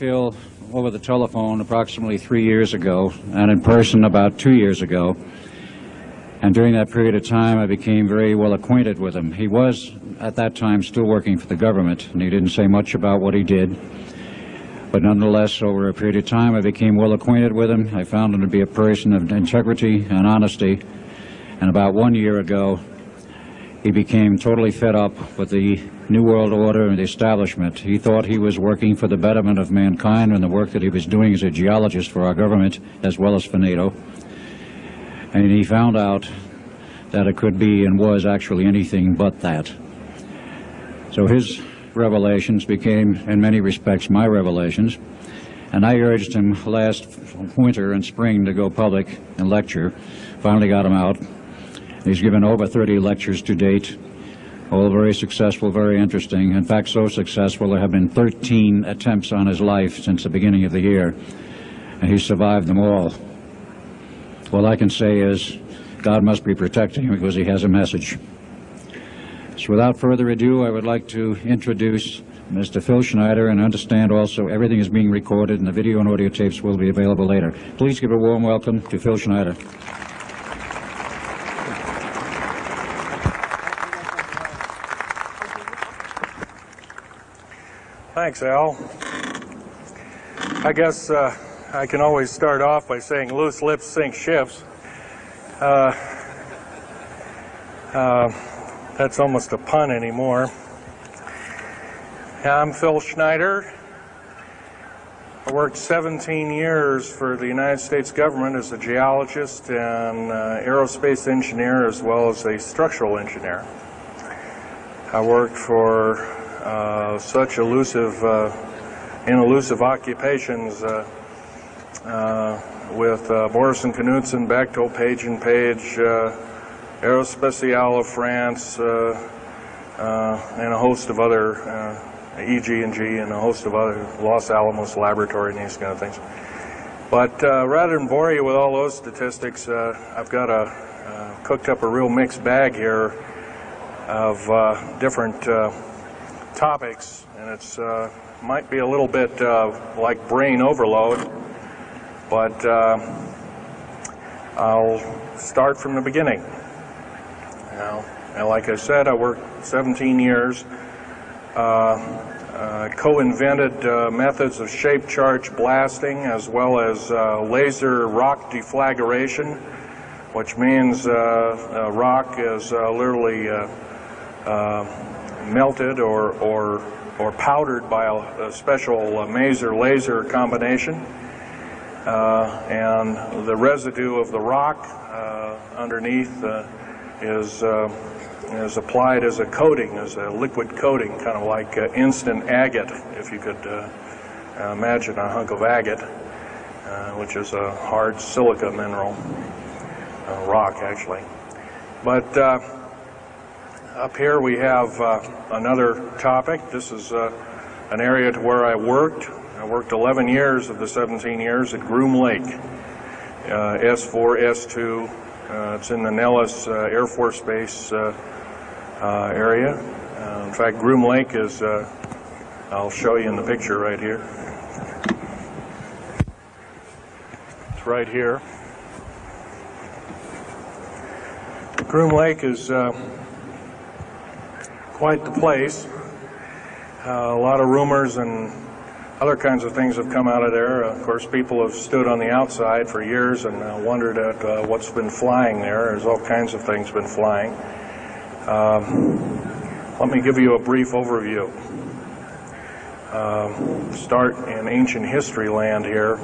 Phil over the telephone approximately three years ago, and in person about two years ago. And during that period of time, I became very well acquainted with him. He was, at that time, still working for the government, and he didn't say much about what he did. But nonetheless, over a period of time, I became well acquainted with him. I found him to be a person of integrity and honesty. And about one year ago, he became totally fed up with the New World Order and the establishment. He thought he was working for the betterment of mankind and the work that he was doing as a geologist for our government as well as for NATO. And he found out that it could be and was actually anything but that. So his revelations became, in many respects, my revelations. And I urged him last winter and spring to go public and lecture. Finally got him out. He's given over 30 lectures to date, all very successful, very interesting. In fact, so successful there have been 13 attempts on his life since the beginning of the year, and he's survived them all. All I can say is God must be protecting him because he has a message. So without further ado, I would like to introduce Mr. Phil Schneider and understand also everything is being recorded and the video and audio tapes will be available later. Please give a warm welcome to Phil Schneider. Thanks, Al. I guess uh, I can always start off by saying loose lips sink ships. Uh, uh, that's almost a pun anymore. I'm Phil Schneider. I worked 17 years for the United States government as a geologist and uh, aerospace engineer as well as a structural engineer. I worked for uh, such elusive uh, in elusive occupations uh, uh, with uh, Morrison Knudsen, Bechtel, Page and Page, uh, Aerospatiale of France, and a host of other EG&G and a host of other Los Alamos Laboratory and these kind of things. But rather than bore you with all those statistics, I've got a cooked up a real mixed bag here of different topics, and it's uh, might be a little bit uh, like brain overload, but uh, I'll start from the beginning. Now, and like I said, I worked 17 years. Uh, uh, co-invented uh, methods of shape charge blasting as well as laser rock deflagration, which means rock is literally uh, melted or, or, or powdered by a, a special uh, maser laser combination. Uh, and the residue of the rock uh, underneath uh, is, uh, is applied as a coating, as a liquid coating, kind of like instant agate, if you could imagine a hunk of agate, which is a hard silica mineral, rock actually. But up here we have uh, another topic. This is uh, an area to where I worked. I worked 11 years of the 17 years at Groom Lake, uh, S4, S2. Uh, it's in the Nellis uh, Air Force Base uh, area. In fact, Groom Lake is, I'll show you in the picture right here. It's right here. Groom Lake is quite the place. Uh, a lot of rumors and other kinds of things have come out of there. of course, people have stood on the outside for years and uh, wondered at uh, what's been flying there. There's all kinds of things been flying. Um, let me give you a brief overview. Um, start in ancient history land here.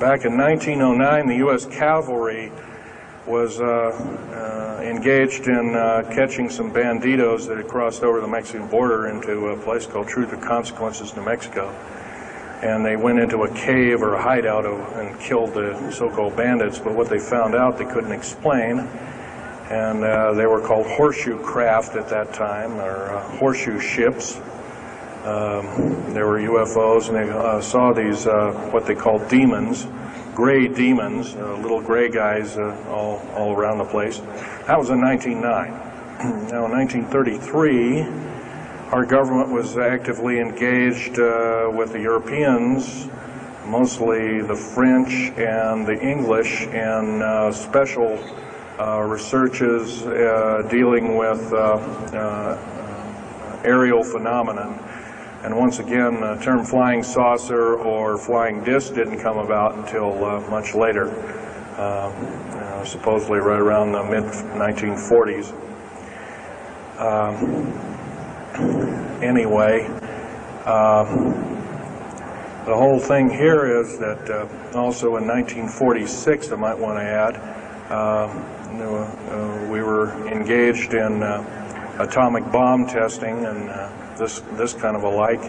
Back in 1909, the U.S. cavalry was uh, uh, engaged in uh, catching some banditos that had crossed over the Mexican border into a place called Truth or Consequences, New Mexico. And they went into a cave or a hideout of, and killed the so-called bandits, but what they found out they couldn't explain. And uh, they were called horseshoe craft at that time, or uh, horseshoe ships. Um, there were UFOs, and they uh, saw these, what they called demons, gray demons, uh, little gray guys uh, all, all around the place. That was in 1909. now, in 1933, our government was actively engaged uh, with the Europeans, mostly the French and the English, in uh, special uh, researches uh, dealing with aerial phenomenon. And once again, the term flying saucer or flying disc didn't come about until uh, much later, uh, uh, supposedly right around the mid 1940s. Um, anyway, um, the whole thing here is that uh, also in 1946, I might want to add, um, uh, we were engaged in uh, atomic bomb testing and uh, this this kind of a like,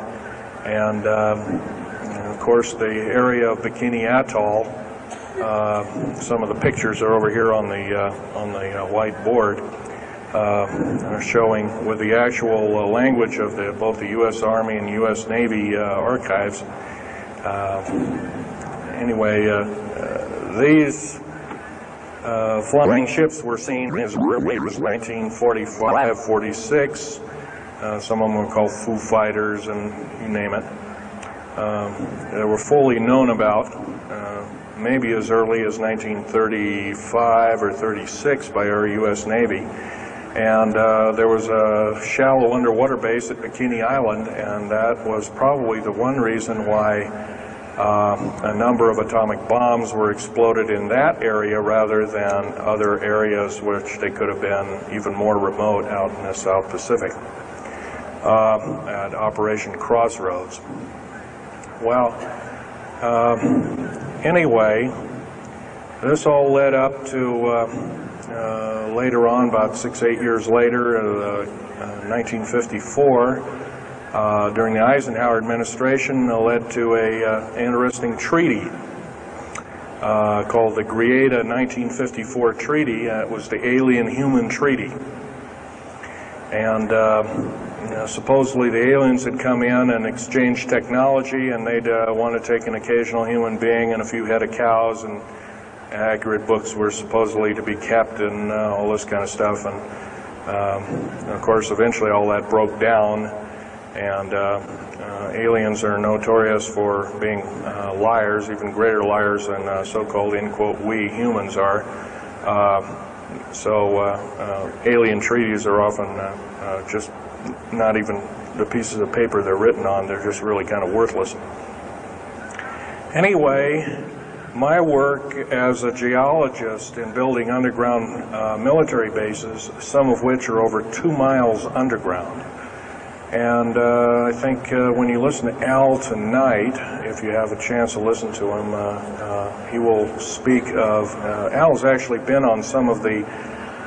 and, um, and of course the area of Bikini Atoll. Uh, some of the pictures are over here on the uh, on the uh, white board, uh, are showing with the actual language of the both the U.S. Army and U.S. Navy archives. Anyway, these uh, flying ships were seen as early as 1945, 46. Uh, some of them were called Foo Fighters, and you name it. Um, they were fully known about, uh, maybe as early as 1935 or 36 by our U.S. Navy. And uh, there was a shallow underwater base at Bikini Island, and that was probably the one reason why um, a number of atomic bombs were exploded in that area rather than other areas which they could have been even more remote out in the South Pacific um, at Operation Crossroads. Well, um, anyway, this all led up to uh, uh, later on, about six, eight years later, uh, uh, 1954, uh, during the Eisenhower administration, uh, led to a uh, interesting treaty called the Greada 1954 Treaty. It was the Alien-Human Treaty. And you know, supposedly the aliens had come in and exchanged technology, and they'd uh, want to take an occasional human being and a few head of cows, and accurate books were supposedly to be kept, and uh, all this kind of stuff. And, um, and of course, eventually all that broke down, and uh, uh, aliens are notorious for being uh, liars, even greater liars than so-called, in quote, we humans are. Um, so alien treaties are often just not even the pieces of paper they're written on, they're just really kind of worthless. Anyway, my work as a geologist in building underground uh, military bases, some of which are over two miles underground. And uh, I think uh, when you listen to Al tonight, if you have a chance to listen to him, uh, uh, he will speak of. Uh, Al's actually been on some of the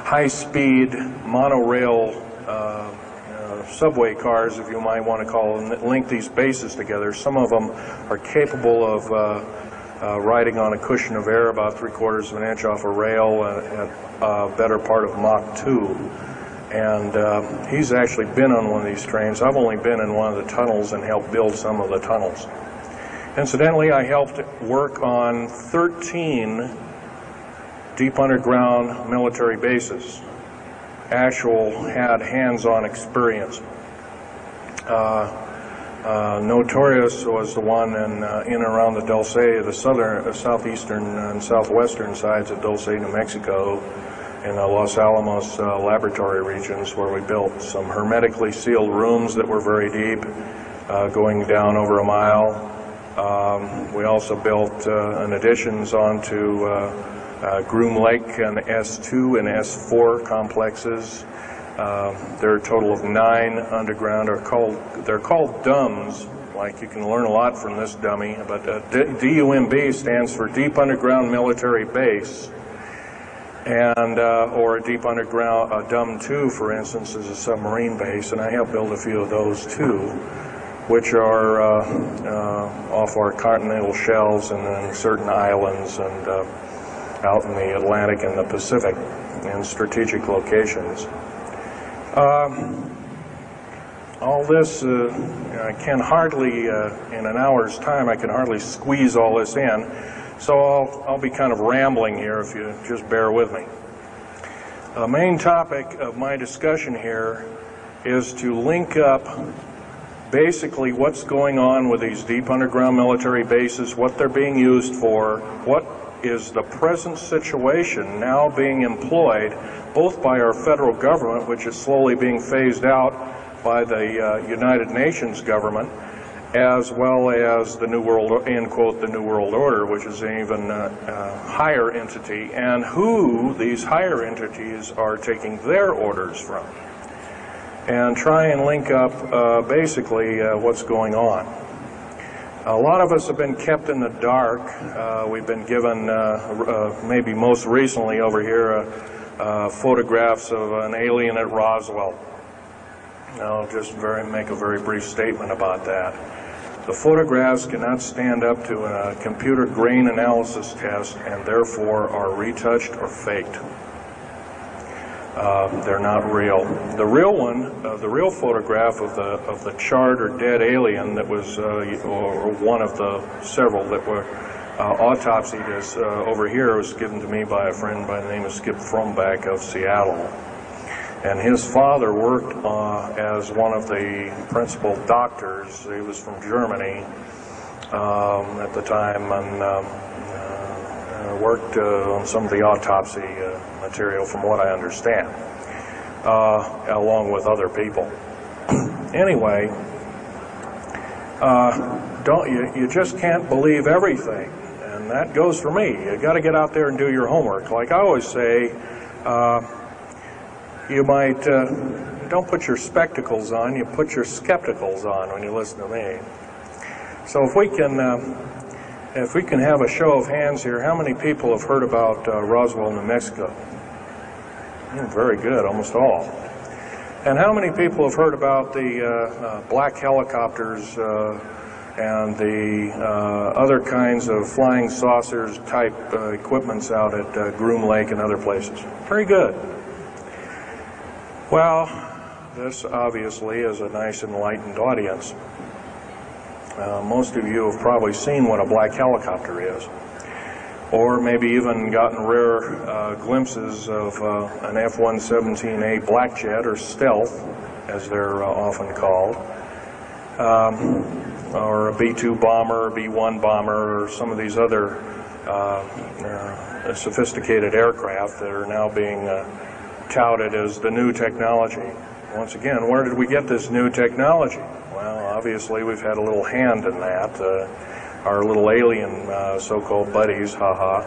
high speed monorail uh, subway cars, if you might want to call them, that link these bases together. Some of them are capable of uh, riding on a cushion of air about three quarters of an inch off a rail at a better part of Mach 2. And uh, he's actually been on one of these trains. I've only been in one of the tunnels and helped build some of the tunnels. Incidentally, I helped work on 13 deep underground military bases. Actual had hands-on experience. Uh, uh, Notorious was the one in, uh, in and around the Dulce, the southern, southeastern and southwestern sides of Dulce, New Mexico, in the Los Alamos uh, laboratory regions where we built some hermetically sealed rooms that were very deep, uh, going down over a mile. Um, we also built uh, an additions onto uh, uh, Groom Lake and S2 and S4 complexes. Um, there are a total of nine underground. Are called they're called DUMBs. Like you can learn a lot from this dummy, but uh, DUMB stands for Deep Underground Military Base, and uh, or a deep underground uh, DUM 2, for instance, is a submarine base, and I helped build a few of those too, which are uh, uh, off our continental shelves and then certain islands and uh, out in the Atlantic and the Pacific in strategic locations. Um, all this, I can hardly, in an hour's time, I can hardly squeeze all this in. So I'll, I'll be kind of rambling here if you just bear with me. The main topic of my discussion here is to link up basically what's going on with these deep underground military bases, what they're being used for, what is the present situation now being employed both by our federal government, which is slowly being phased out by the uh, United Nations government, as well as the New World, end quote, the New World Order, which is an even uh, uh, higher entity, and who these higher entities are taking their orders from and try and link up uh, basically uh, what's going on. A lot of us have been kept in the dark. Uh, we've been given, uh, maybe most recently over here, photographs of an alien at Roswell. I'll just very, make a very brief statement about that. The photographs cannot stand up to a computer grain analysis test and therefore are retouched or faked. Uh, they're not real. The real one, uh, the real photograph of the of the charred or dead alien that was, uh, or one of the several that were uh, autopsied, is uh, over here was given to me by a friend by the name of Skip Frombach of Seattle, and his father worked uh, as one of the principal doctors. He was from Germany um, at the time and. Um, uh, worked uh, on some of the autopsy uh, material, from what I understand, uh, along with other people. anyway, uh, don't you? You just can't believe everything, and that goes for me. You got to get out there and do your homework. Like I always say, you might don't put your spectacles on. You put your skepticals on when you listen to me. So if we can. If we can have a show of hands here, how many people have heard about uh, Roswell, New Mexico? Mm, very good, almost all. And how many people have heard about the uh, uh, black helicopters uh, and the uh, other kinds of flying saucers type uh, equipments out at Groom Lake and other places? Very good. Well, this obviously is a nice enlightened audience. Uh, most of you have probably seen what a black helicopter is, or maybe even gotten rare uh, glimpses of uh, an F-117A black jet, or stealth, as they're uh, often called, um, or a B-2 bomber, B-1 bomber, or some of these other uh, sophisticated aircraft that are now being touted as the new technology. Once again, where did we get this new technology? Well, obviously we've had a little hand in that. Uh, our little alien uh, so-called buddies, haha,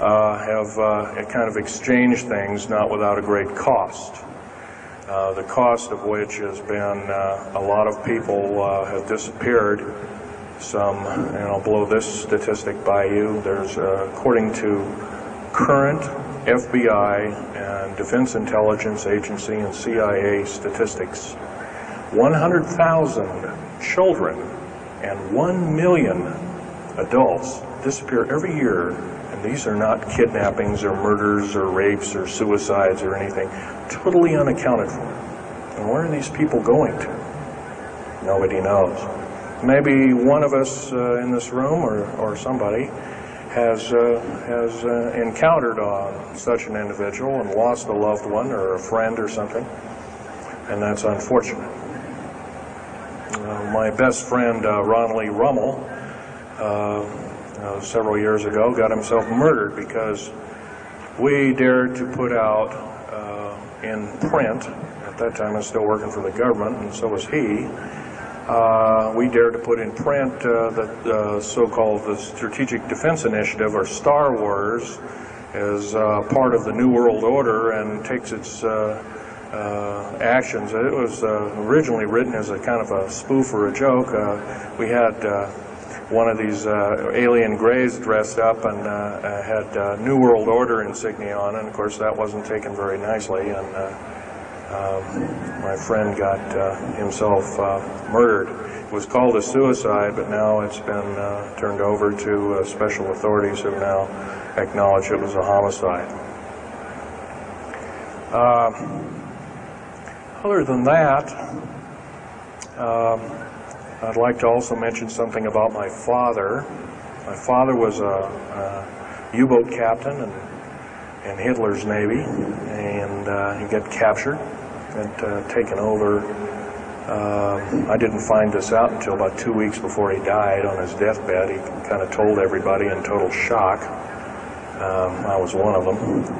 uh, have uh, kind of exchanged things not without a great cost. Uh, the cost of which has been uh, a lot of people have disappeared. Some, and I'll blow this statistic by you. There's, according to current FBI and Defense Intelligence Agency and CIA statistics, 100,000 children and 1 million adults disappear every year, and these are not kidnappings or murders or rapes or suicides or anything, totally unaccounted for. And where are these people going to? Nobody knows. Maybe one of us uh, in this room or, or somebody has, uh, has uh, encountered on such an individual and lost a loved one or a friend or something, and that's unfortunate. Uh, my best friend, uh, Ron Lee Rummel, uh, several years ago, got himself murdered because we dared to put out in print, at that time I was still working for the government, and so was he, uh, we dared to put in print uh, the uh, so-called the Strategic Defense Initiative, or Star Wars, as part of the New World Order and takes its uh, actions. It was uh, originally written as a kind of a spoof or a joke. Uh, we had one of these alien grays dressed up and had New World Order insignia on, and of course that wasn't taken very nicely. And my friend got himself murdered. It was called a suicide, but now it's been uh, turned over to uh, special authorities who now acknowledge it was a homicide. Uh, other than that, um, I'd like to also mention something about my father. My father was a, a U-boat captain in, in, Hitler's Navy, and uh, he got captured and uh, taken over. Um, I didn't find this out until about two weeks before he died on his deathbed. He kind of told everybody in total shock. Um, I was one of them.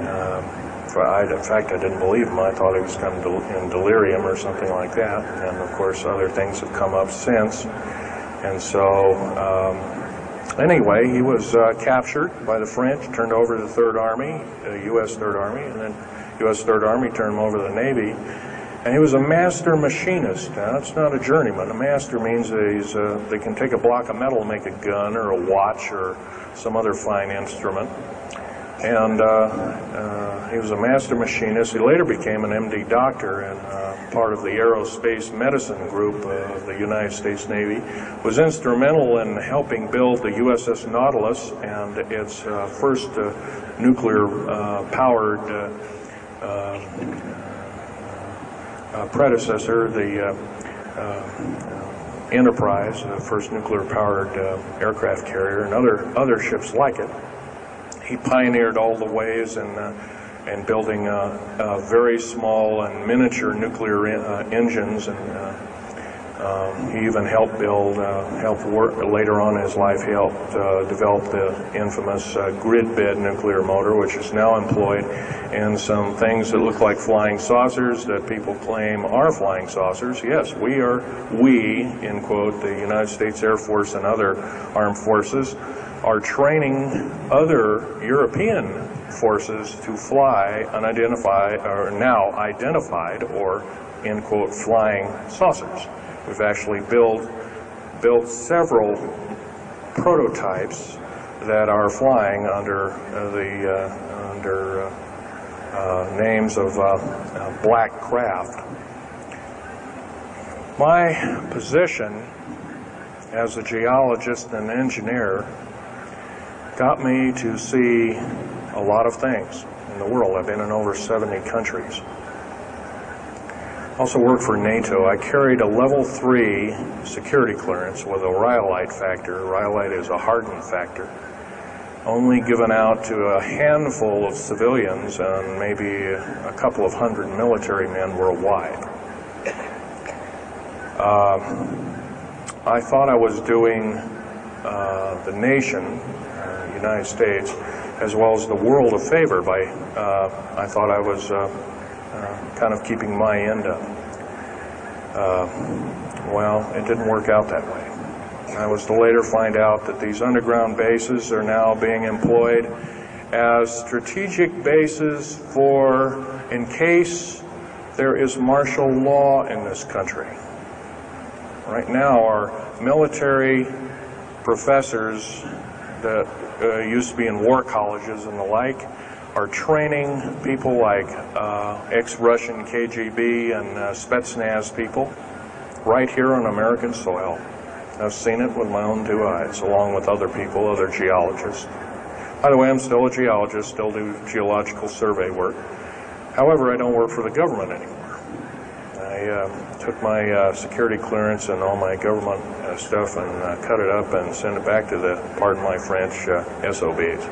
Um, I, in fact, I didn't believe him. I thought he was kind of del- in delirium or something like that. And of course, other things have come up since. And so, um, anyway, he was uh, captured by the French, turned over to the Third Army, the U.S. Third Army, and then U.S. Third Army turned him over to the Navy. And he was a master machinist. Now, that's not a journeyman. A master means he's, uh, they can take a block of metal and make a gun or a watch or some other fine instrument. And uh, uh, he was a master machinist. He later became an MD doctor and uh, part of the aerospace medicine group of the United States Navy. Was instrumental in helping build the USS Nautilus and its uh, first uh, nuclear-powered uh, predecessor, the Enterprise, the first nuclear-powered aircraft carrier, and other other ships like it. He pioneered all the ways in uh, in building very small and miniature nuclear en- uh, engines, and uh, um, he even helped build, helped work later on in his life. He helped develop the infamous grid bed nuclear motor, which is now employed in some things that look like flying saucers that people claim are flying saucers. Yes, we are, we, in quote, the United States Air Force and other armed forces, are training other European forces to fly unidentified, or now identified, or, in quote, flying saucers. We've actually built, built several prototypes that are flying under uh, the, uh, under uh, uh, names of uh, uh, black craft. My position as a geologist and engineer got me to see a lot of things in the world. I've been in over 70 countries. Also worked for NATO. I carried a level three security clearance with a rhyolite factor. Rhyolite is a hardened factor. Only given out to a handful of civilians and maybe a couple of hundred military men worldwide. Um, I thought I was doing uh, the nation, United States, as well as the world a favor by, uh, I thought I was uh, uh, kind of keeping my end up. Uh, well, it didn't work out that way. I was to later find out that these underground bases are now being employed as strategic bases for, in case there is martial law in this country. Right now, our military professors that uh, used to be in war colleges and the like are training people like uh, ex-Russian KGB and uh, Spetsnaz people right here on American soil. I've seen it with my own two eyes, along with other people, other geologists. By the way, I'm still a geologist, still do geological survey work. However, I don't work for the government anymore. I uh, took my uh, security clearance and all my government uh, stuff and uh, cut it up and sent it back to the, pardon my French, uh, SOBs.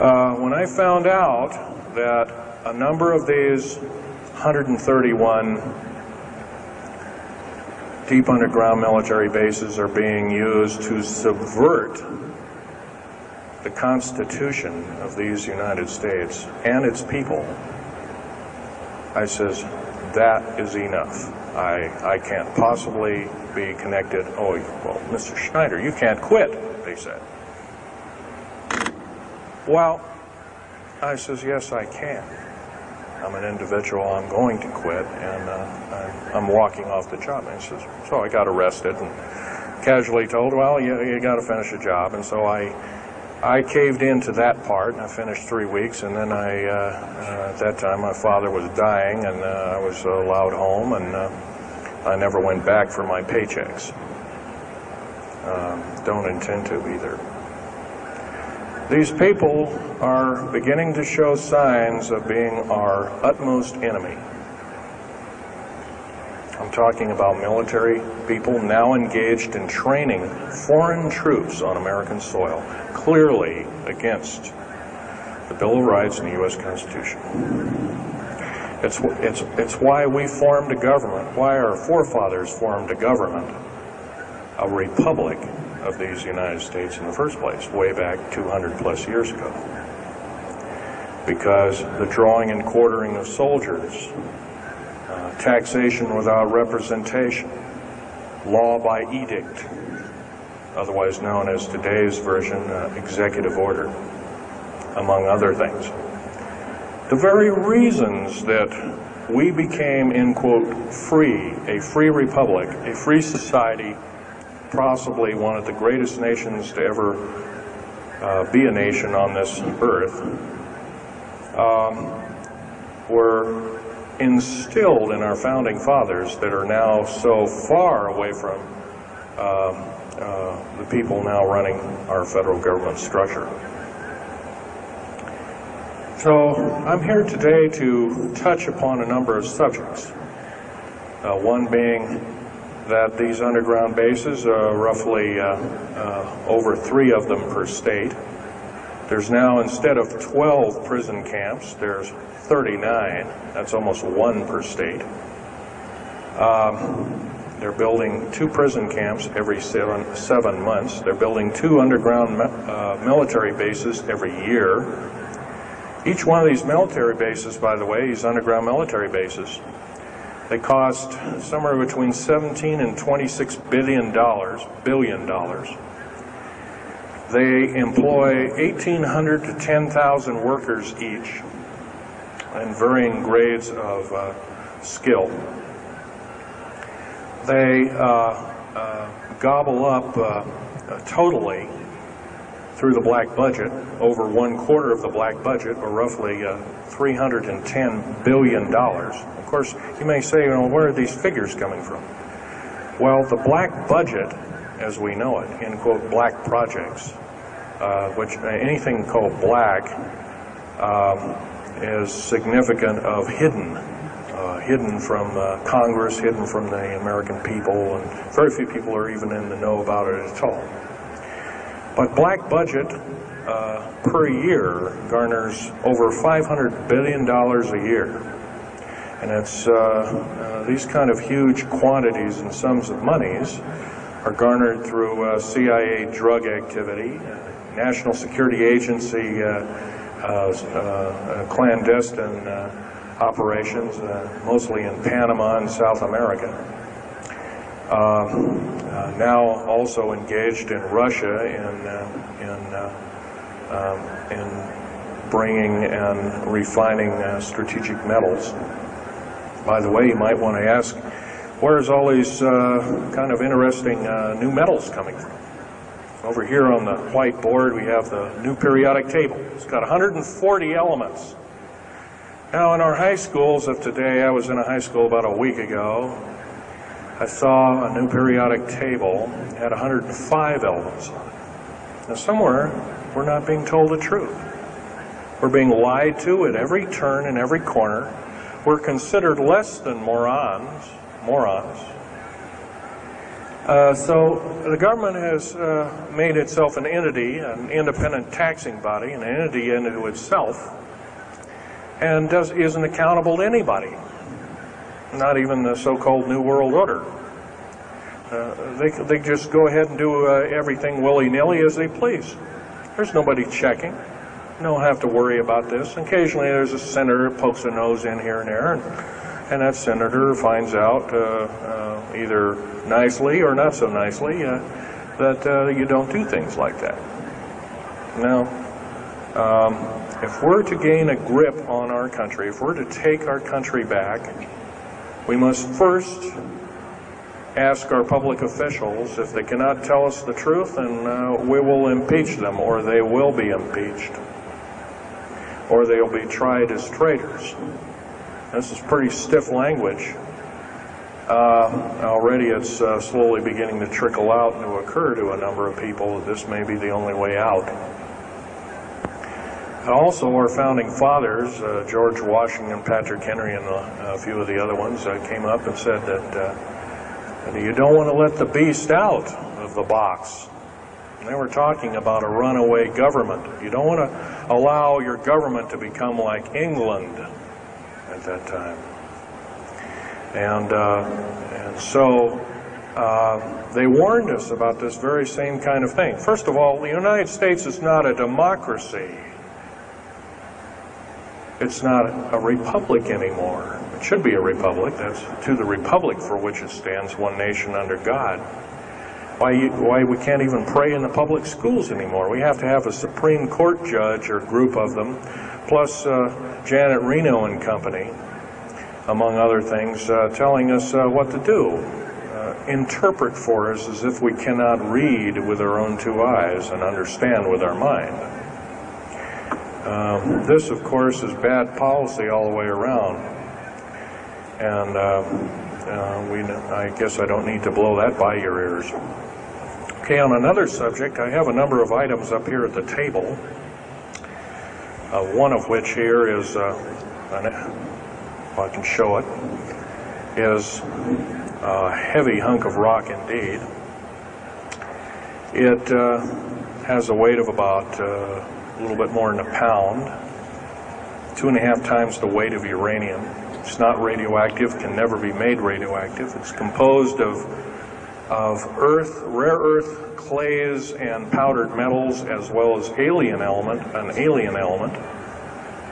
Uh, when I found out that a number of these 131 deep underground military bases are being used to subvert the Constitution of these United States and its people, I says, that is enough. I, I can't possibly be connected. Oh, well, Mr. Schneider, you can't quit, they said. Well, I says, yes, I can. I'm an individual, I'm going to quit, and uh, I'm, walking off the job. And he says, so I got arrested and casually told, well, you, you got to finish a job. And so I, I caved into that part, I finished three weeks, and then I, uh, uh, at that time, my father was dying, and uh, I was allowed home, and uh, I never went back for my paychecks. Um, don't intend to either. These people are beginning to show signs of being our utmost enemy. I'm talking about military people now engaged in training foreign troops on American soil, clearly against the Bill of Rights and the U.S. Constitution. It's, it's, it's why we formed a government, why our forefathers formed a government, a republic of these United States in the first place, way back 200 plus years ago. Because the drawing and quartering of soldiers, taxation without representation, law by edict, otherwise known as today's version, uh, executive order, among other things. The very reasons that we became, in quote, free, a free republic, a free society, possibly one of the greatest nations to ever uh, be a nation on this earth, um, were instilled in our founding fathers that are now so far away from um, uh, the people now running our federal government structure. So I'm here today to touch upon a number of subjects. Uh, one being that these underground bases are roughly uh, uh, over three of them per state. There's now, instead of 12 prison camps, there's 39. That's almost one per state. Um, they're building two prison camps every seven, seven months. They're building two underground uh, military bases every year. Each one of these military bases, by the way, these underground military bases, they cost somewhere between 17 and 26 billion dollars, billion dollars. They employ 1,800 to 10,000 workers each in varying grades of uh, skill. They uh, uh, gobble up uh, totally through the black budget, over one quarter of the black budget, or roughly uh, $310 billion. Of course, you may say, you know, where are these figures coming from? Well, the black budget, as we know it, in quote, black projects, uh, which uh, anything called black um, is significant of hidden, uh, hidden from uh, Congress, hidden from the American people, and very few people are even in the know about it at all. But black budget uh, per year garners over $500 billion a year. And it's uh, these kind of huge quantities and sums of monies are garnered through uh, CIA drug activity, National Security Agency uh, uh, clandestine operations, mostly in Panama and South America. Um, uh, now also engaged in Russia in, uh, in, uh, um, in bringing and refining strategic metals. By the way, you might want to ask, where's all these uh, kind of interesting uh, new metals coming from? Over here on the whiteboard, we have the new periodic table. It's got 140 elements. Now, in our high schools of today, I was in a high school about a week ago, I saw a new periodic table had 105 elements on it. Now, somewhere, we're not being told the truth. We're being lied to at every turn and every corner. We're considered less than morons, morons. Uh, so the government has uh, made itself an entity, an independent taxing body, an entity into itself, and does, isn't accountable to anybody not even the so-called New World Order. Uh, they, they just go ahead and do uh, everything willy-nilly as they please. There's nobody checking. You don't have to worry about this. Occasionally there's a senator pokes a nose in here and there, and, and that senator finds out, uh, uh either nicely or not so nicely, uh, that you don't do things like that. Now, um, if we're to gain a grip on our country, if we're to take our country back, we must first ask our public officials if they cannot tell us the truth, then uh, we will impeach them, or they will be impeached, or they'll be tried as traitors. This is pretty stiff language. Uh, already it's uh, slowly beginning to trickle out and to occur to a number of people that this may be the only way out. Also, our founding fathers, uh, George Washington, Patrick Henry, and a, a few of the other ones, uh, came up and said that, uh, you don't want to let the beast out of the box. And they were talking about a runaway government. You don't want to allow your government to become like England. At that time. And, uh, and so uh, they warned us about this very same kind of thing. First of all, the United States is not a democracy. It's not a republic anymore. It should be a republic. That's to the republic for which it stands, one nation under God. Why, you, why we can't even pray in the public schools anymore. We have to have a Supreme Court judge or group of them, plus uh, Janet Reno and company, among other things, uh, telling us uh, what to do. Uh, interpret for us as if we cannot read with our own two eyes and understand with our mind. Um, this, of course, is bad policy all the way around. And uh, uh, we, I guess I don't need to blow that by your ears. Okay, on another subject, I have a number of items up here at the table. Uh, one of which here is, uh, an, if I can show it, is a heavy hunk of rock indeed. It uh, has a weight of about uh, a little bit more than a pound, two and a half times the weight of uranium. It's not radioactive, can never be made radioactive. It's composed of, of earth, rare earth, clays, and powdered metals, as well as alien element, an alien element,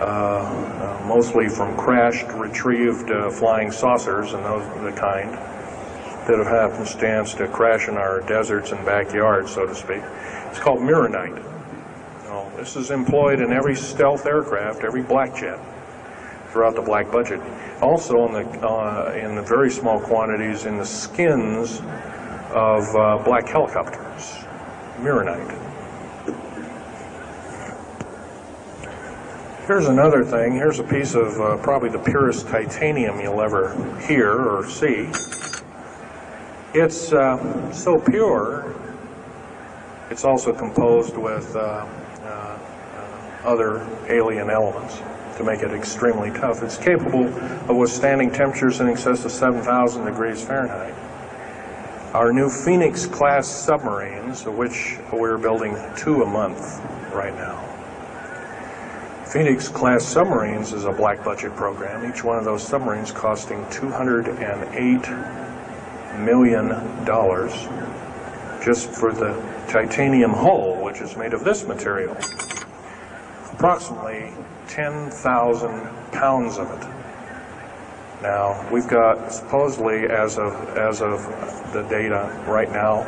uh, uh, mostly from crashed, retrieved uh, flying saucers and those the kind that have happenstance to crash in our deserts and backyards, so to speak. It's called mironite. Now, this is employed in every stealth aircraft, every black jet throughout the black budget. Also in the, uh, in the very small quantities in the skins of uh, black helicopters, mironite. Here's another thing. Here's a piece of uh, probably the purest titanium you'll ever hear or see. It's uh, so pure, it's also composed with uh, uh, other alien elements to make it extremely tough. It's capable of withstanding temperatures in excess of 7,000 degrees Fahrenheit. Our new Phoenix class submarines, of which we're building two a month right now. Phoenix class submarines is a black budget program. Each one of those submarines costing 208 million dollars just for the titanium hull, which is made of this material. Approximately 10,000 pounds of it. Now, we've got supposedly, as of, as of the data right now,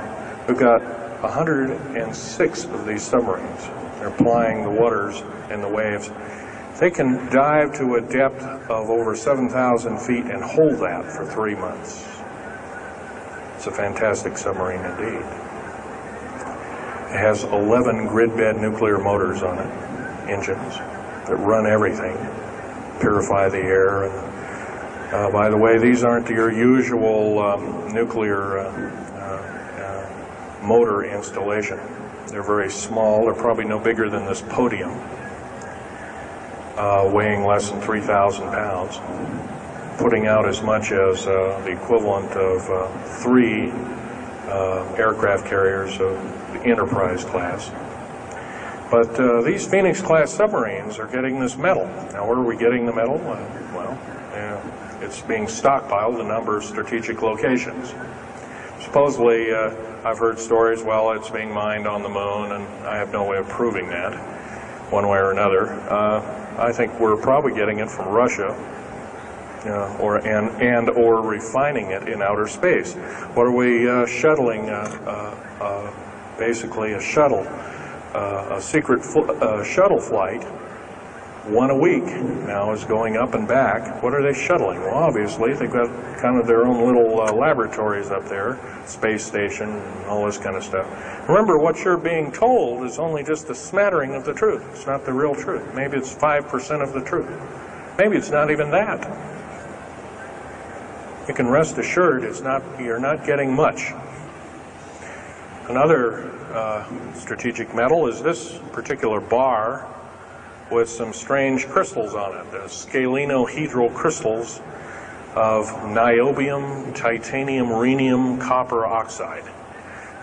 we've got 106 of these submarines. They're plying the waters and the waves. They can dive to a depth of over 7,000 feet and hold that for three months. It's a fantastic submarine indeed. It has 11 grid bed nuclear motors on it, engines, that run everything, purify the air. Uh, by the way, these aren't your usual um, nuclear uh, uh, uh, motor installation. They're very small. They're probably no bigger than this podium, uh, weighing less than 3,000 pounds putting out as much as the equivalent of three aircraft carriers of the Enterprise class. But uh, these Phoenix class submarines are getting this metal. Now, where are we getting the metal? Uh, it's being stockpiled in a number of strategic locations. Supposedly, uh, I've heard stories, well, it's being mined on the moon, and I have no way of proving that one way or another. I think we're probably getting it from Russia, uh, or and and or refining it in outer space. What are we uh, shuttling? Uh, uh, basically, a shuttle, uh, a secret fl- shuttle flight. One a week now is going up and back. What are they shuttling? Well, obviously they've got kind of their own little laboratories up there, space station, all this kind of stuff. Remember, what you're being told is only just a smattering of the truth. It's not the real truth. Maybe it's five percent of the truth. Maybe it's not even that you can rest assured it's not you're not getting much. Another uh, strategic metal is this particular bar with some strange crystals on it, the scalenohedral crystals of niobium, titanium, rhenium, copper oxide.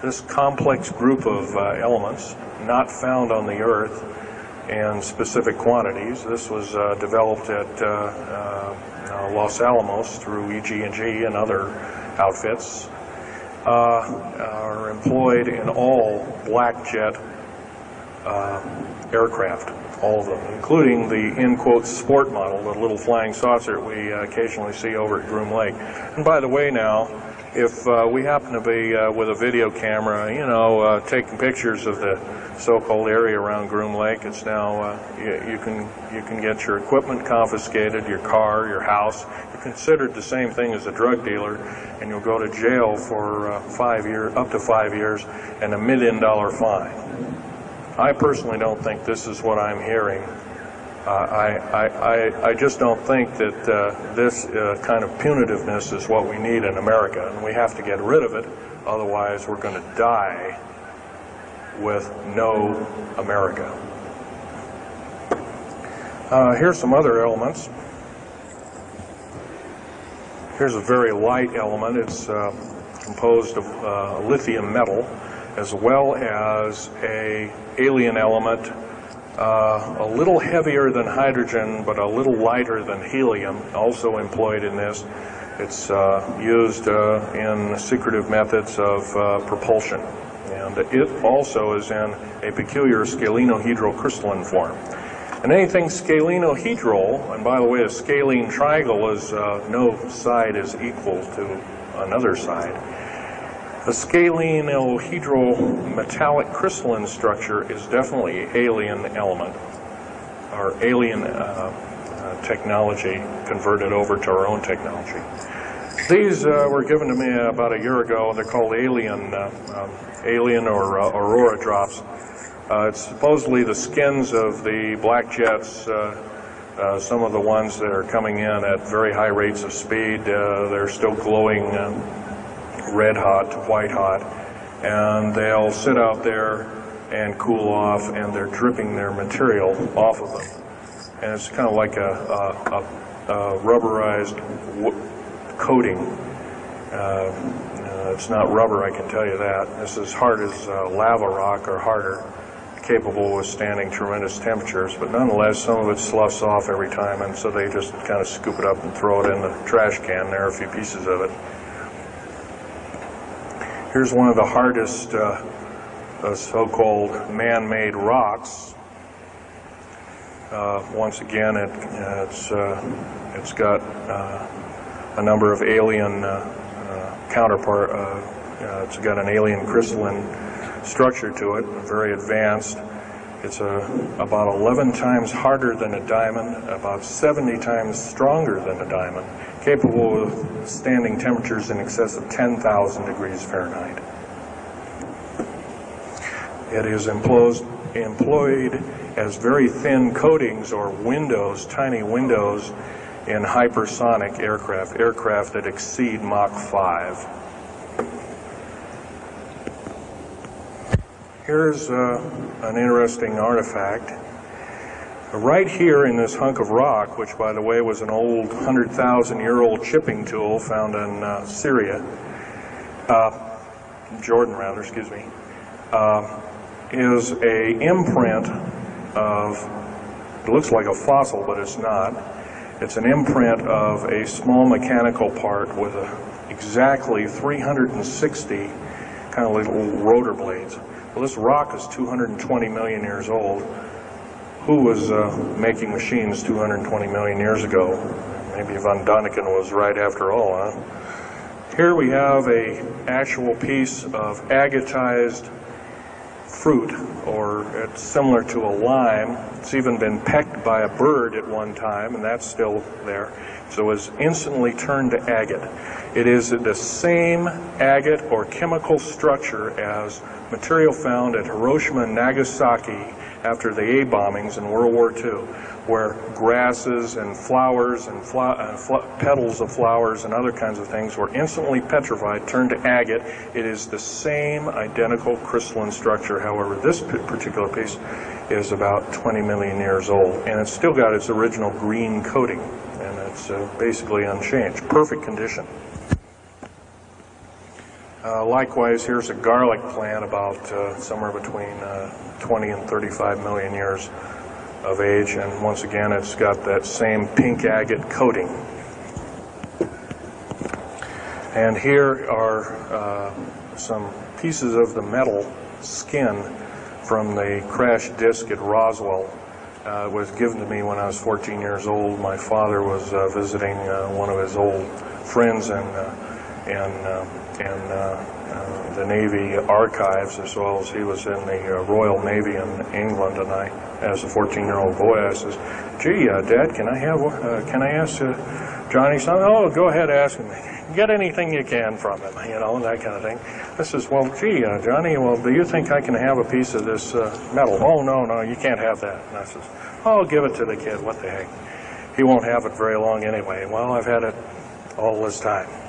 This complex group of uh, elements, not found on the Earth, in specific quantities. This was uh, developed at uh, uh, uh, Los Alamos through EG&G and other outfits. Uh, are employed in all black jet aircraft, all of them, including the in quotes sport model, the little flying saucer we uh, occasionally see over at Groom Lake. And by the way, now, if uh, we happen to be uh, with a video camera, you know, uh, taking pictures of the so-called area around Groom Lake, it's now uh, you, you can you can get your equipment confiscated, your car, your house. You're considered the same thing as a drug dealer, and you'll go to jail for uh, five years, up to five years, and a million dollar fine. I personally don't think this is what I'm hearing. Uh, I, I, I, just don't think that uh, this uh, kind of punitiveness is what we need in America, and we have to get rid of it. Otherwise, we're going to die with no America. Uh, here's some other elements. Here's a very light element. It's uh, composed of uh, lithium metal, as well as a alien element uh, a little heavier than hydrogen, but a little lighter than helium, also employed in this. It's uh, used uh, in secretive methods of uh, propulsion. And it also is in a peculiar scalenohedral crystalline form. And anything scalenohedral, and by the way, a scalene triangle is uh, no side is equal to another side. A scalenohedral metallic crystalline structure is definitely alien element, or alien uh, uh, technology converted over to our own technology. These uh, were given to me about a year ago. They're called alien, uh, um, alien or uh, aurora drops. Uh, it's supposedly the skins of the black jets. Uh, some of the ones that are coming in at very high rates of speed, uh, they're still glowing uh, red hot to white hot, and they'll sit out there and cool off, and they're dripping their material off of them. And it's kind of like a, a, a, rubberized coating. Uh, uh, it's not rubber, I can tell you that. It's as hard as uh, lava rock or harder, capable of withstanding tremendous temperatures, but nonetheless, some of it sloughs off every time, and so they just kind of scoop it up and throw it in the trash can. There are a few pieces of it. Here's one of the hardest uh, uh, so-called man-made rocks. Uh, once again, it, it's, uh, it's got uh, a number of alien uh, counterpart. It's got an alien crystalline structure to it, very advanced. It's a, about 11 times harder than a diamond, about 70 times stronger than a diamond, capable of standing temperatures in excess of 10,000 degrees Fahrenheit. It is employed, as very thin coatings or windows, tiny windows in hypersonic aircraft, aircraft that exceed Mach 5. Here's uh, an interesting artifact. Right here in this hunk of rock, which by the way was an old 100,000 year old chipping tool found in uh, Syria, uh, Jordan rather, excuse me, uh, is a imprint of, it looks like a fossil, but it's not. It's an imprint of a small mechanical part with a, exactly 360 kind of little rotor blades. Well, this rock is 220 million years old. Who was uh, making machines 220 million years ago? Maybe von Daniken was right after all, huh? Here we have a actual piece of agatized fruit, or it's similar to a lime. It's even been pecked by a bird at one time, and that's still there. So it was instantly turned to agate. It is the same agate or chemical structure as material found at Hiroshima and Nagasaki after the A bombings in World War II, where grasses and flowers and uh, petals of flowers and other kinds of things were instantly petrified, turned to agate. It is the same identical crystalline structure. However, this particular piece is about 20 million years old, and it's still got its original green coating, and it's uh, basically unchanged. Perfect condition. Uh, likewise, here's a garlic plant about uh, somewhere between uh, 20 and 35 million years of age, and once again, it's got that same pink agate coating. And here are uh, some pieces of the metal skin from the crash disk at Roswell. Uh, was given to me when I was 14 years old. My father was uh, visiting uh, one of his old friends in, in, uh, in uh, uh, the Navy archives, as well as he was in the uh, Royal Navy in England. And I, as a 14-year-old boy, I says, "Gee, Dad, can I have? Can I ask Johnny something?" Oh, go ahead, ask him. Get anything you can from him, you know, that kind of thing. I says, "Well, gee, uh, Johnny, well, do you think I can have a piece of this uh, metal?" "Oh, no, no, you can't have that." And I says, "Oh, give it to the kid. What the heck? He won't have it very long anyway." Well, I've had it all this time.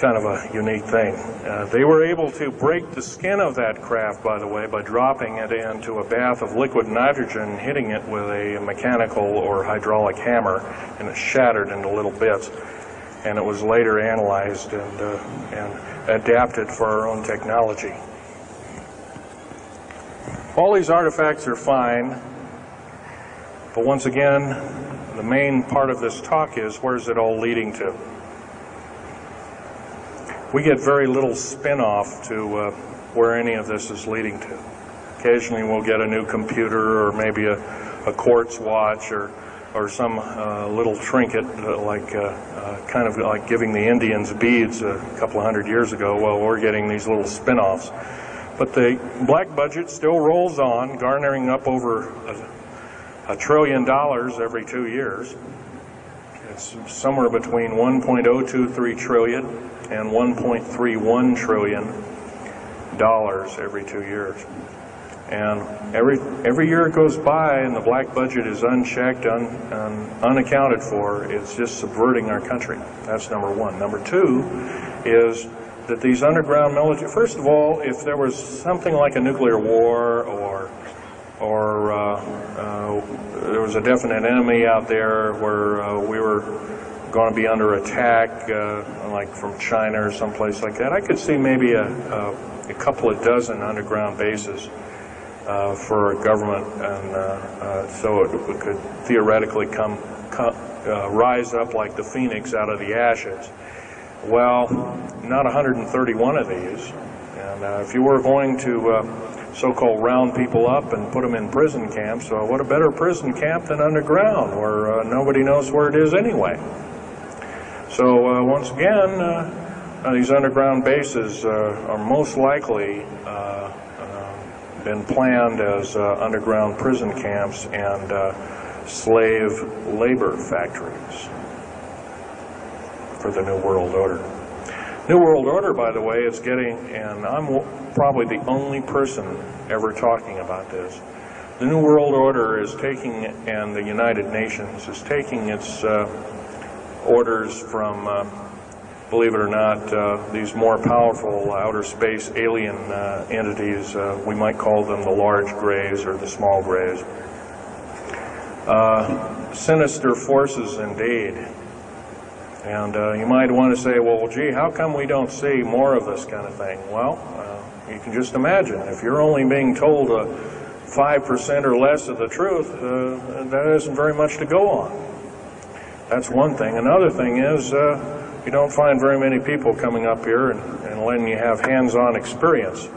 Kind of a unique thing. Uh, they were able to break the skin of that craft, by the way, by dropping it into a bath of liquid nitrogen, hitting it with a mechanical or hydraulic hammer, and it shattered into little bits. And it was later analyzed and, uh, and adapted for our own technology. All these artifacts are fine, but once again, the main part of this talk is where's it all leading to? We get very little spin-off to uh, where any of this is leading to. Occasionally we'll get a new computer or maybe a, a quartz watch or, or some uh, little trinket uh, like uh, uh, kind of like giving the Indians beads a couple of hundred years ago. Well, we're getting these little spin-offs. But the black budget still rolls on, garnering up over a, a trillion dollars every two years. It's somewhere between 1.023 trillion and 1.31 trillion dollars every two years. And every every year it goes by and the black budget is unchecked, un, un, unaccounted for, it's just subverting our country. That's number one. Number two is that these underground military, first of all, if there was something like a nuclear war or or uh, uh, there was a definite enemy out there where uh, we were going to be under attack, uh, like from China or someplace like that, I could see maybe a, a, a couple of dozen underground bases uh, for a government, and uh, uh, so it could theoretically come, come uh, rise up like the phoenix out of the ashes. Well, not 131 of these, and uh, if you were going to so-called round people up and put them in prison camps, what a better prison camp than underground, where uh, nobody knows where it is anyway. So uh, once again, uh, uh, these underground bases are most likely been planned as underground prison camps and slave labor factories for the New World Order. New World Order, by the way, is getting, and I'm probably the only person ever talking about this. The New World Order is taking, and the United Nations is taking its uh, orders from, uh, believe it or not, uh, these more powerful outer space alien uh, entities. Uh, we might call them the large grays or the small grays. Uh, sinister forces indeed. And you might want to say, well, gee, how come we don't see more of this kind of thing? Well, you can just imagine. If you're only being told uh, 5% or less of the truth, uh, that isn't very much to go on. That's one thing. Another thing is uh, you don't find very many people coming up here and, and letting you have hands-on experience.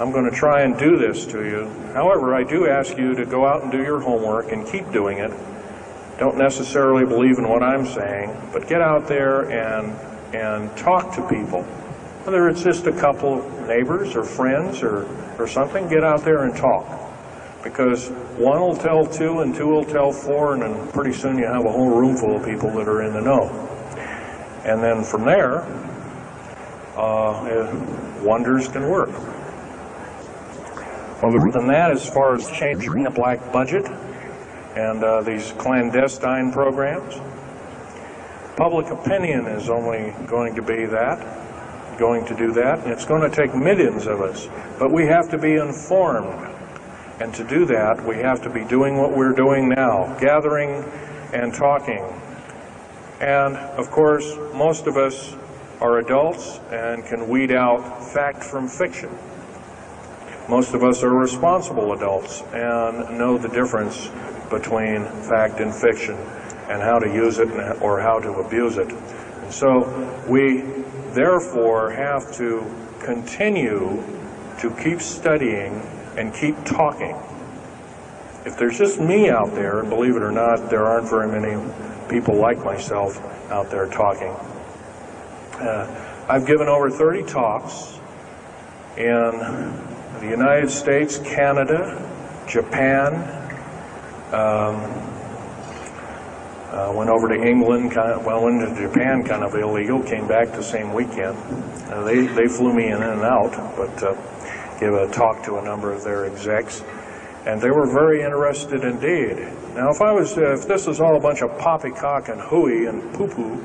I'm going to try and do this to you. However, I do ask you to go out and do your homework and keep doing it. Don't necessarily believe in what I'm saying, but get out there and and talk to people. Whether it's just a couple of neighbors or friends or, or something, get out there and talk. Because one will tell two and two will tell four, and then pretty soon you have a whole room full of people that are in the know. And then from there, uh, wonders can work. Other than that, as far as changing the black budget and uh, these clandestine programs, public opinion is only going to be that, going to do that, and it's going to take millions of us. But we have to be informed. And to do that, we have to be doing what we're doing now, gathering and talking. And of course, most of us are adults and can weed out fact from fiction. most of us are responsible adults and know the difference between fact and fiction and how to use it or how to abuse it. And so we therefore have to continue to keep studying and keep talking. If there's just me out there, and believe it or not, there aren't very many people like myself out there talking. Uh, I've given over 30 talks in the United States, Canada, Japan, um, uh, went over to England, kind of, well, into Japan, kind of illegal. Came back the same weekend. Uh, they they flew me in and out, but gave a talk to a number of their execs, and they were very interested indeed. Now, if I was, uh, if this was all a bunch of poppycock and hooey and poo poo,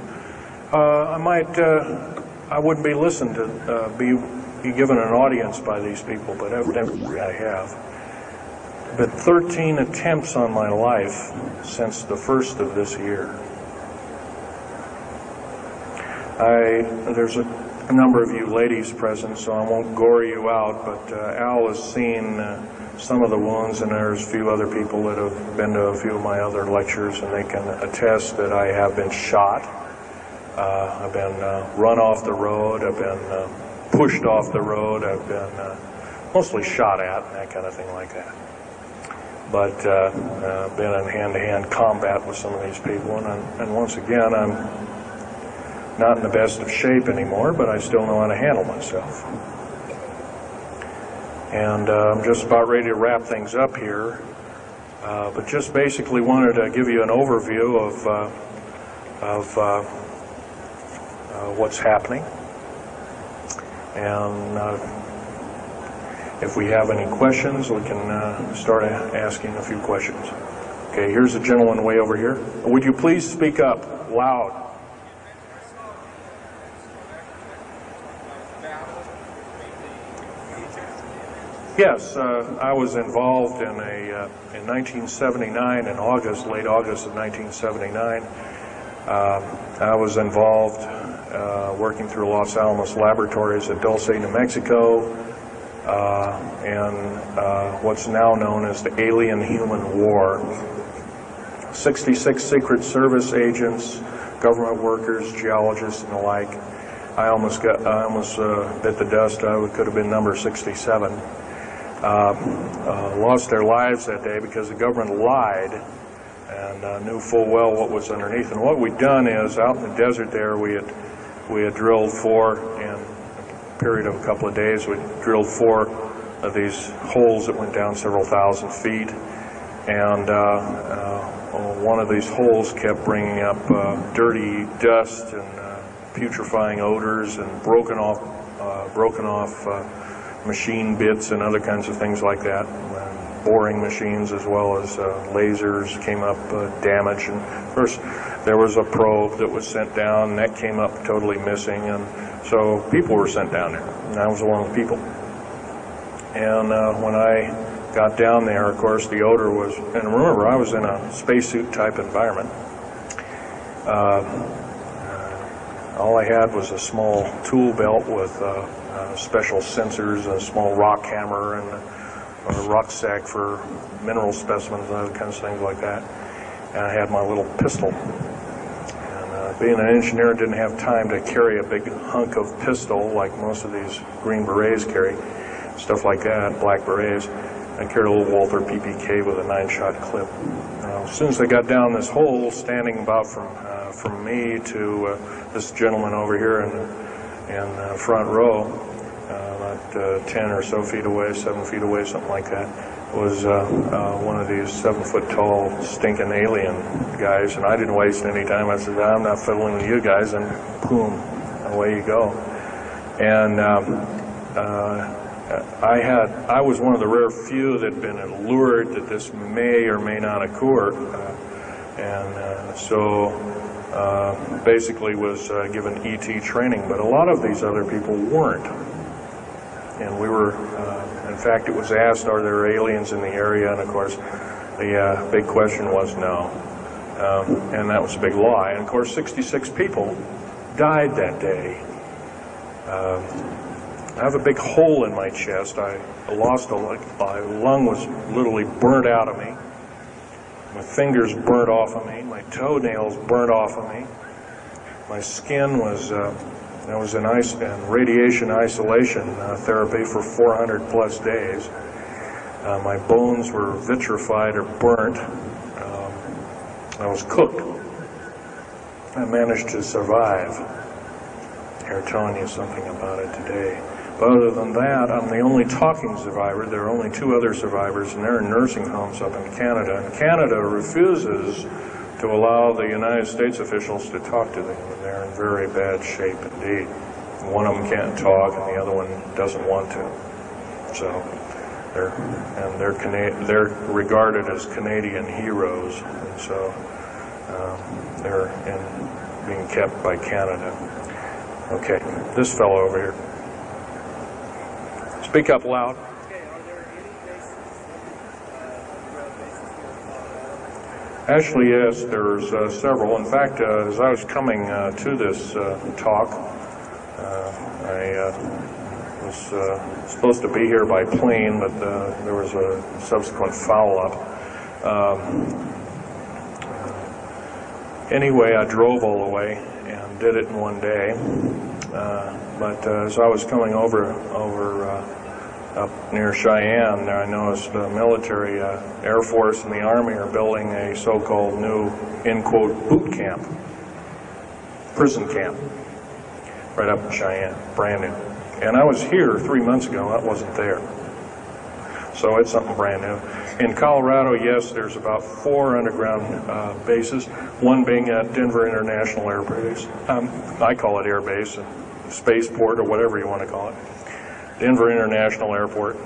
uh, I might, uh, I wouldn't be listened to, uh, be be given an audience by these people, but evidently I have but 13 attempts on my life since the first of this year. I, there's a, a number of you ladies present, so I won't gore you out, but uh, Al has seen uh, some of the wounds, and there's a few other people that have been to a few of my other lectures, and they can attest that I have been shot. Uh, I've been uh, run off the road, I've been uh, pushed off the road, I've been uh, mostly shot at, and that kind of thing like that but uh, been in hand-to-hand combat with some of these people, and, and once again, I'm not in the best of shape anymore, but I still know how to handle myself. And uh, I'm just about ready to wrap things up here, uh, but just basically wanted to give you an overview of uh, of uh, uh, what's happening, and. Uh, if we have any questions, we can start asking a few questions. Okay, here's a gentleman way over here. Would you please speak up loud? Yes, uh, I was involved in a, uh, in 1979, in August, late August of 1979. Um, I was involved uh, working through Los Alamos Laboratories at Dulce, New Mexico, uh, and uh, what's now known as the Alien Human War. 66 Secret Service agents, government workers, geologists, and the like. I almost got, I almost uh, bit the dust. I could have been number 67. Uh, uh, lost their lives that day because the government lied and uh, knew full well what was underneath. And what we'd done is, out in the desert there, we had we had drilled for in a period of a couple of days. We drilled four of these holes that went down several thousand feet, and one of these holes kept bringing up uh, dirty dust and uh, putrefying odors and broken off uh, broken off machine bits and other kinds of things like that. Boring machines as well as uh, lasers came up uh, damaged. And of course, there was a probe that was sent down, and that came up totally missing. And so people were sent down there, and I was one of the people. And uh, when I got down there, of course, the odor was, and remember, I was in a spacesuit type environment. Uh, all I had was a small tool belt with uh, uh, special sensors, a small rock hammer, and a rucksack for mineral specimens and other kinds of things like that. And I had my little pistol. And uh, being an engineer, didn't have time to carry a big hunk of pistol like most of these Green Berets carry, stuff like that, black berets. I carried a little Walther PPK with a nine-shot clip. As soon as I got down this hole, standing about from uh, from me to uh, this gentleman over here in in the front row, uh, about uh, 10 or so feet away, 7 feet away, something like that, was uh, one of these 7 foot tall stinking alien guys. And I didn't waste any time. I said, I'm not fiddling with you guys. And boom, away you go. And um, I had, I was one of the rare few that had been allured that this may or may not occur. Uh, and uh, so uh, basically was uh, given ET training, but a lot of these other people weren't. And we were, uh, in fact, it was asked, are there aliens in the area? And of course, the uh, big question was no. Um, and that was a big lie. And of course, 66 people died that day. Um, I have a big hole in my chest. I lost a lung. My lung was literally burnt out of me. My fingers burnt off of me. My toenails burnt off of me. My skin was, uh, I was in ice and radiation isolation uh, therapy for 400 plus days. Uh, my bones were vitrified or burnt. Um, I was cooked. I managed to survive. Here telling you something about it today. But other than that, I'm the only talking survivor. There are only two other survivors, and they're in nursing homes up in Canada. And Canada refuses to allow the United States officials to talk to them, and they're in very bad shape indeed. One of them can't talk, and the other one doesn't want to. So, they're and they're Cana- they're regarded as Canadian heroes, and so um, they're in, being kept by Canada. Okay, this fellow over here. Speak up loud. Actually, yes, there's uh, several. In fact, uh, as I was coming uh, to this uh, talk, uh, I uh, was supposed to be here by plane, but there was a subsequent foul-up. Um, anyway, I drove all the way and did it in one day. But as I was coming over over up near Cheyenne, there I noticed the military, uh, Air Force, and the Army are building a so-called new, in quote, boot camp, prison camp, right up in Cheyenne, brand new. And I was here three months ago, that wasn't there. So it's something brand new. In Colorado, yes, there's about four underground uh, bases, one being at Denver International Air Base. Um, I call it Air Base, Spaceport, or whatever you want to call it. Denver International Airport.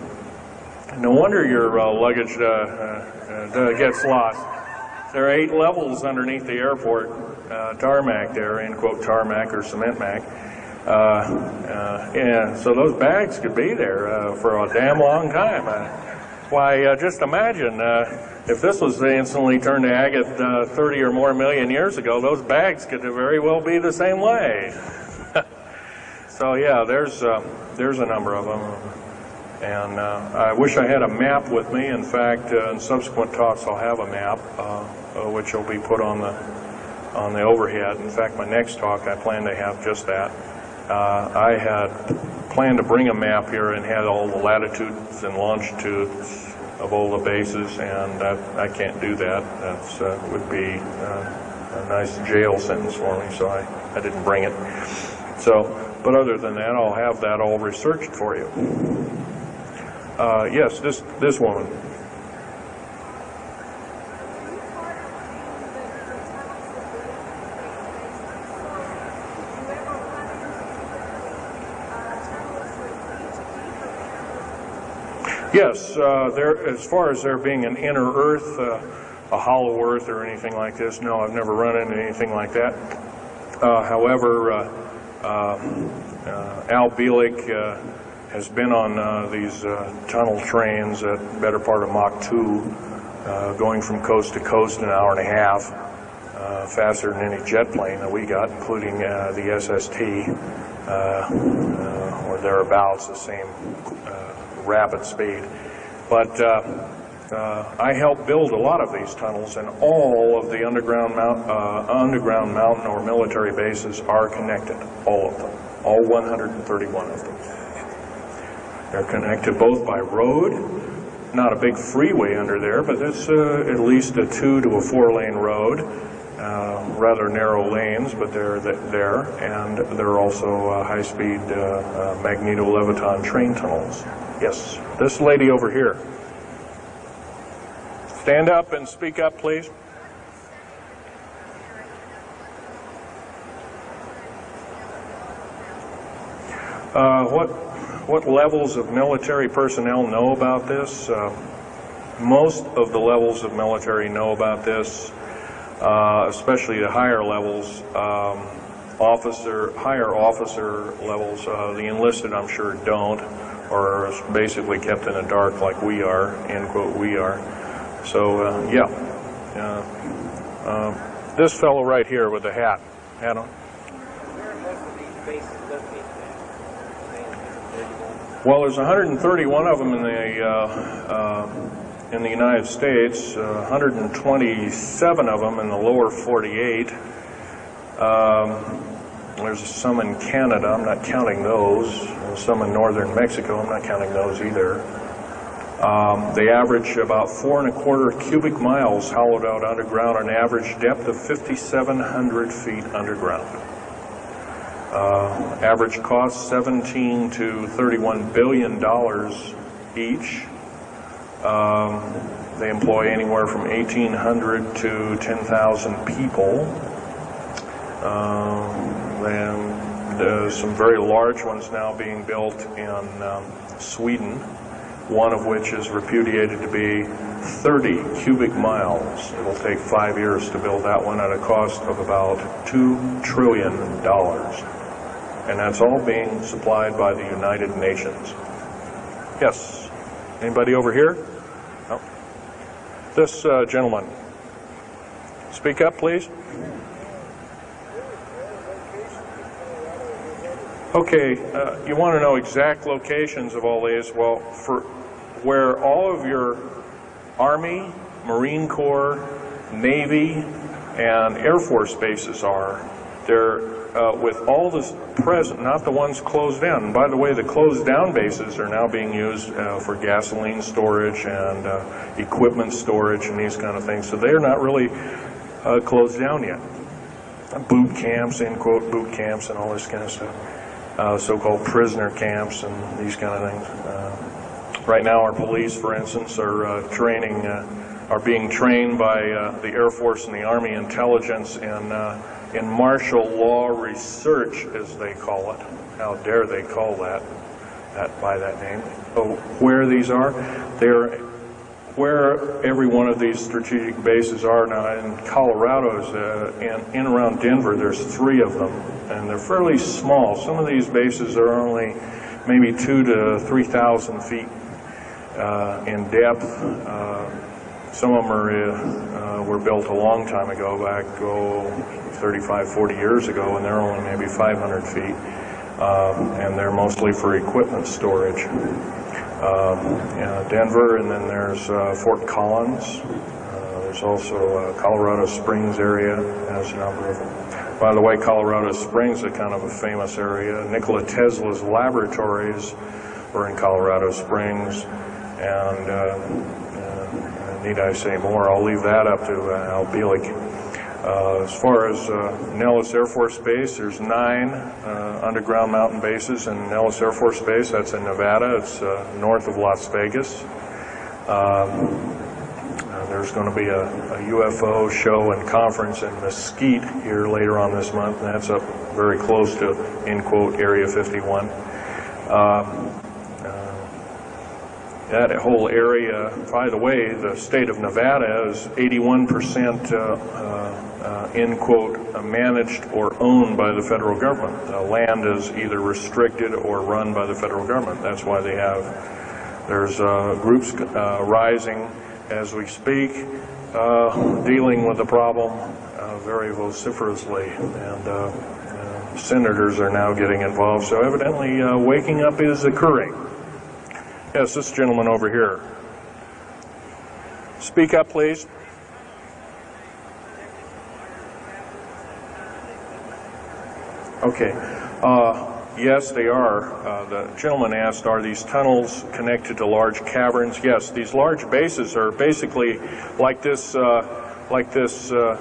No wonder your uh, luggage uh, uh, uh, gets lost. There are eight levels underneath the airport uh, tarmac there, end quote tarmac or cement mac. And so those bags could be there for a damn long time. Why, just imagine if this was instantly turned to agate uh, 30 or more million years ago, those bags could very well be the same way. So yeah, there's uh, there's a number of them, and uh, I wish I had a map with me. In fact, uh, in subsequent talks, I'll have a map, uh, uh, which will be put on the on the overhead. In fact, my next talk, I plan to have just that. Uh, I had planned to bring a map here and had all the latitudes and longitudes of all the bases, and that, I can't do that. That would be a nice jail sentence for me, so I, I didn't bring it. So, but other than that, I'll have that all researched for you. Uh, yes, this this woman. Yes, uh, there. As far as there being an inner Earth, uh, a hollow Earth, or anything like this, no, I've never run into anything like that. Uh, however, uh, Al Bielek uh, has been on uh, these uh, tunnel trains at better part of Mach 2, uh, going from coast to coast in an hour and a half, uh, faster than any jet plane that we got, including uh, the SST, uh, uh, or thereabouts, the same uh, rapid speed. But uh, I helped build a lot of these tunnels, and all of the underground, mount, uh, underground mountain or military bases are connected, all of them, all 131 of them. They're connected both by road, not a big freeway under there, but it's uh, at least a two to a four lane road, uh, rather narrow lanes, but they're th- there, and there are also uh, high speed uh, uh, magneto leviton train tunnels. Yes, this lady over here. Stand up and speak up, please. Uh, what what levels of military personnel know about this? Uh, most of the levels of military know about this, uh, especially the higher levels, um, officer, higher officer levels. Uh, the enlisted, I'm sure, don't, or are basically kept in the dark like we are, end quote, we are. So, uh, yeah. Uh, uh, this fellow right here with the hat, hat on. Well, there's 131 of them in the, uh, uh, in the United States, uh, 127 of them in the lower 48. Um, There's some in Canada, I'm not counting those, and some in northern Mexico, I'm not counting those either. Um, They average about four and a quarter cubic miles hollowed out underground, an average depth of 5,700 feet underground. Uh, Average cost 17 to 31 billion dollars each. Um, They employ anywhere from 1,800 to 10,000 people. Um, Then there's some very large ones now being built in um, Sweden, one of which is repudiated to be 30 cubic miles. It'll take five years to build that one at a cost of about $2 trillion. And that's all being supplied by the United Nations. Yes. Anybody over here? No. This uh, gentleman. Speak up, please. Okay, uh, you want to know exact locations of all these? Well, for where all of your Army, Marine Corps, Navy, and Air Force bases are, they're uh, with all the present, not the ones closed down. And by the way, the closed down bases are now being used uh, for gasoline storage and uh, equipment storage and these kind of things. So they're not really uh, closed down yet. Boot camps, end quote, boot camps, and all this kind of stuff. Uh, so-called prisoner camps and these kind of things. Right now, our police, for instance, are uh, training, uh, are being trained by uh, the Air Force and the Army intelligence in uh, in martial law research, as they call it. How dare they call that that by that name? So where these are, they're where every one of these strategic bases are now in Colorado's uh, in, in around Denver there's three of them and they're fairly small some of these bases are only maybe two to three thousand feet uh, in depth uh, some of them are uh, were built a long time ago back oh, 35 40 years ago and they're only maybe 500 feet um, and they're mostly for equipment storage um, Denver, and then there's uh, Fort Collins. Uh, There's also uh, Colorado Springs area has a number of them. By the way, Colorado Springs is kind of a famous area. Nikola Tesla's laboratories were in Colorado Springs, and uh, uh, need I say more? I'll leave that up to uh, Al Bielek. Uh, As far as uh, Nellis Air Force Base, there's nine uh, underground mountain bases in Nellis Air Force Base. That's in Nevada. It's uh, north of Las Vegas. Um, There's going to be a a UFO show and conference in Mesquite here later on this month, and that's up very close to, in quote, Area 51. That whole area, by the way, the state of Nevada is 81% uh, uh, in quote, uh, managed or owned by the federal government. The land is either restricted or run by the federal government. That's why they have, there's uh, groups uh, rising as we speak, dealing with the problem very vociferously. And senators are now getting involved. So evidently, uh, waking up is occurring. Yes, this gentleman over here. Speak up, please. Okay. Uh, Yes, they are. Uh, The gentleman asked, are these tunnels connected to large caverns? Yes, these large bases are basically like this, uh, like this uh,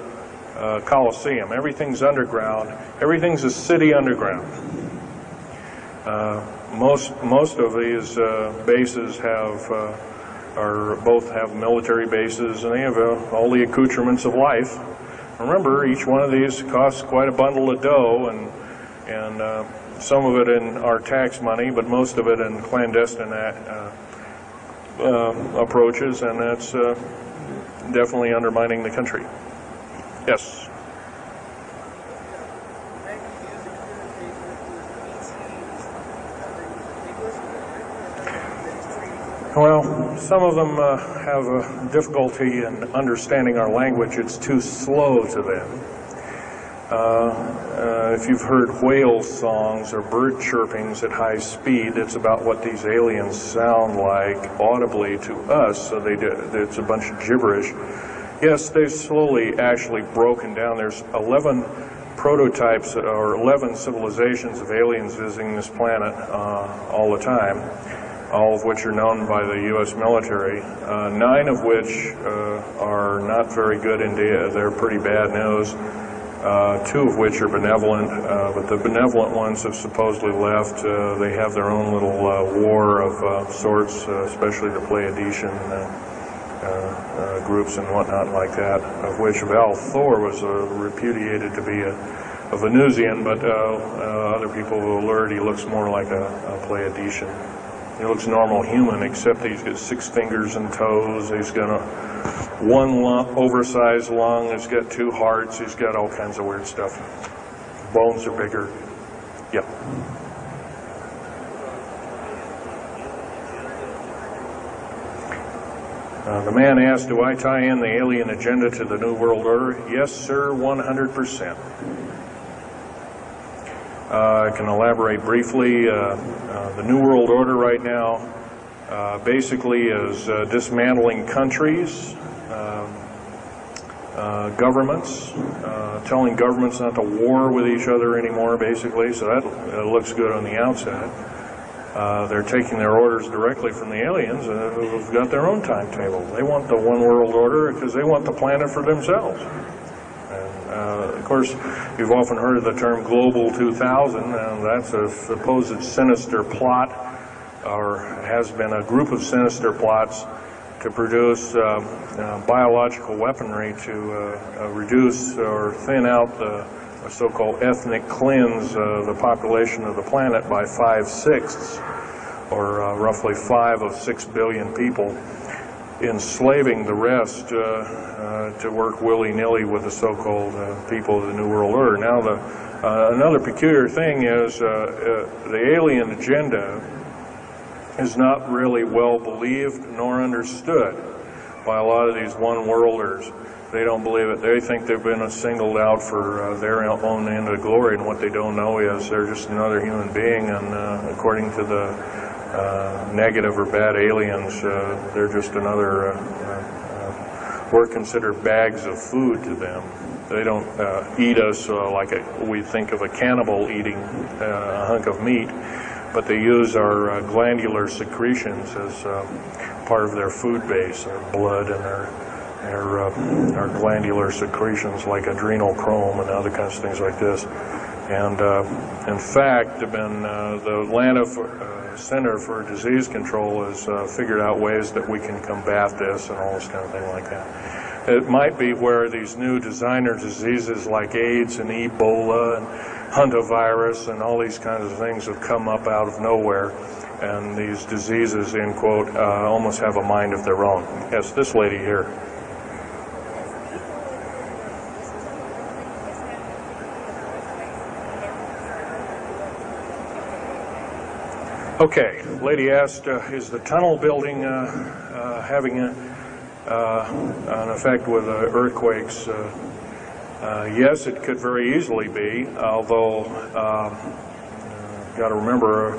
uh, Coliseum. Everything's underground. Everything's a city underground. Most, most of these uh, bases have, uh, are, both have military bases, and they have uh, all the accoutrements of life. Remember, each one of these costs quite a bundle of dough, and, and uh, some of it in our tax money, but most of it in clandestine uh, uh, approaches, and that's definitely undermining the country. Yes. Well, some of them uh, have a difficulty in understanding our language. It's too slow to them. Uh, if you've heard whale songs or bird chirpings at high speed, it's about what these aliens sound like audibly to us. So they do, it's a bunch of gibberish. Yes, they've slowly actually broken down. There's 11 prototypes or 11 civilizations of aliens visiting this planet uh, all the time, all of which are known by the U.S. military. Uh, nine of which uh, are not very good indeed. They're pretty bad news uh, two of which are benevolent, uh, but the benevolent ones have supposedly left. Uh, they have their own little uh, war of sorts, especially the Pleiadian groups and whatnot like that, of which Val Thor was repudiated to be a, a Venusian, but uh, uh, other people will alert he looks more like a, a Pleiadian. He looks normal human, except he's got six fingers and toes. He's got a one lung, oversized lung. He's got two hearts. He's got all kinds of weird stuff. Bones are bigger. Yep. Uh, the man asked, Do I tie in the alien agenda to the New World Order? Yes, sir, 100%. Uh, I can elaborate briefly. Uh, uh, the New World Order right now basically is dismantling countries, um, uh, governments, uh, telling governments not to war with each other anymore, basically. So that uh, looks good on the outside. They're taking their orders directly from the aliens who've got their own timetable. They want the one world order because they want the planet for themselves. Course, you've often heard of the term Global 2000, and that's a supposed sinister plot, or has been a group of sinister plots to produce uh, uh, biological weaponry to uh, uh, reduce or thin out the so-called ethnic cleanse uh, the population of the planet by five-sixths, or uh, roughly five of six billion people, enslaving the rest uh, uh, to work willy-nilly with the so-called uh, people of the New World Order. Now, the, another peculiar thing is the alien agenda is not really well believed nor understood by a lot of these one-worlders. They don't believe it. They think they've been singled out for uh, their own end of glory, and what they don't know is they're just another human being, and uh, according to the uh, negative or bad aliens, uh, they're just another, uh, uh, we're considered bags of food to them. They don't uh, eat us uh, like a, we think of a cannibal eating uh, a hunk of meat, but they use our uh, glandular secretions as uh, part of their food base, their blood and their, uh, our glandular secretions like adrenochrome and other kinds of things like this. And uh, in fact, been, uh, the Atlanta for, uh, Center for Disease Control has figured out ways that we can combat this and all this kind of thing like that. It might be where these new designer diseases like AIDS and Ebola and hantavirus and all these kinds of things have come up out of nowhere. And these diseases, end quote, uh, almost have a mind of their own. Yes, this lady here. Okay, lady asked, uh, is the tunnel building uh, uh, having a, uh, an effect with uh, earthquakes? Uh, yes, it could very easily be, although, uh, got to remember,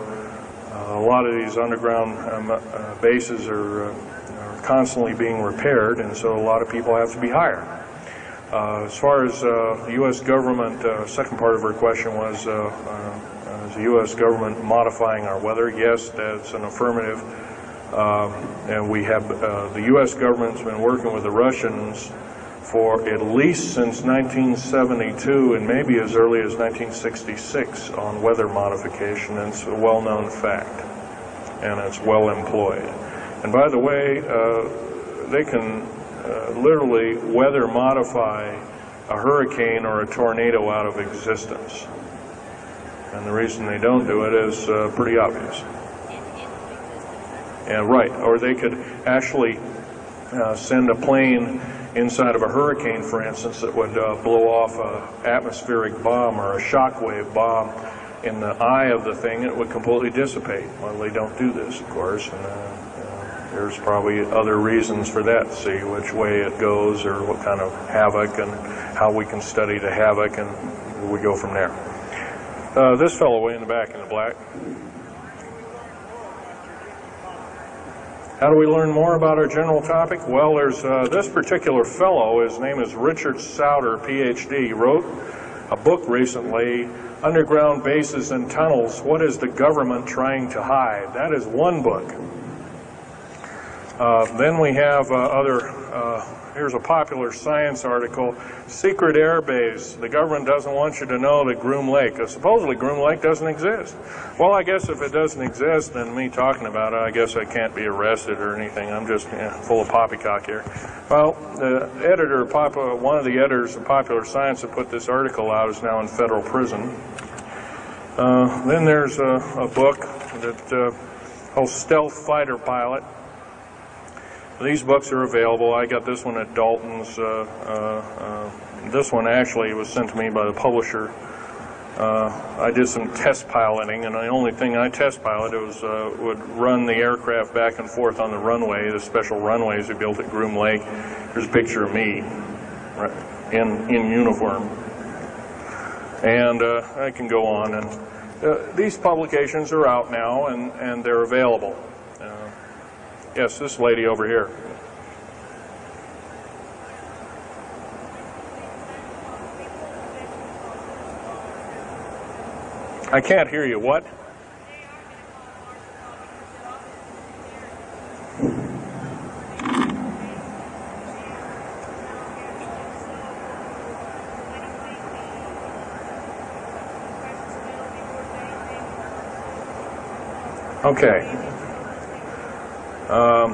a lot of these underground um, bases are, are constantly being repaired, and so a lot of people have to be hired. As far as the U.S. government, second part of her question was, is the U.S. government modifying our weather? Yes, that's an affirmative. Um, And we have, uh, the U.S. government's been working with the Russians for at least since 1972 and maybe as early as 1966 on weather modification. And it's a well-known fact, and it's well employed. And by the way, uh, they can uh, literally weather modify a hurricane or a tornado out of existence. And the reason they don't do it is uh, pretty obvious. Yeah, right. Or they could actually uh, send a plane inside of a hurricane, for instance, that would uh, blow off an atmospheric bomb or a shockwave bomb in the eye of the thing, it would completely dissipate. Well, they don't do this, of course, and uh, there's probably other reasons for that. See which way it goes, or what kind of havoc, and how we can study the havoc and we go from there. Uh, this fellow way in the back in the black. How do we learn more about our general topic? Well, there's uh, this particular fellow, his name is Richard Sauder, PhD, wrote a book recently, Underground Bases and Tunnels, What is the Government Trying to Hide? That is one book. Uh, then we have uh, other, uh, here's a popular science article, Secret Air Base. The government doesn't want you to know that Groom Lake, uh, supposedly Groom Lake doesn't exist. Well, I guess if it doesn't exist, then me talking about it, I guess I can't be arrested or anything. I'm just yeah, full of poppycock here. Well, the editor, uh, one of the editors of Popular Science that put this article out is now in federal prison. Uh, then there's a, a book that uh, called Stealth Fighter Pilot. These books are available. I got this one at Dalton's. Uh, uh, uh, this one actually was sent to me by the publisher. I did some test piloting, and the only thing I test piloted was would run the aircraft back and forth on the runway, the special runways we built at Groom Lake. There's a picture of me right, in in uniform, and I can go on. And these publications are out now, and and they're available. Yes, this lady over here. I can't hear you. What? Okay. Um,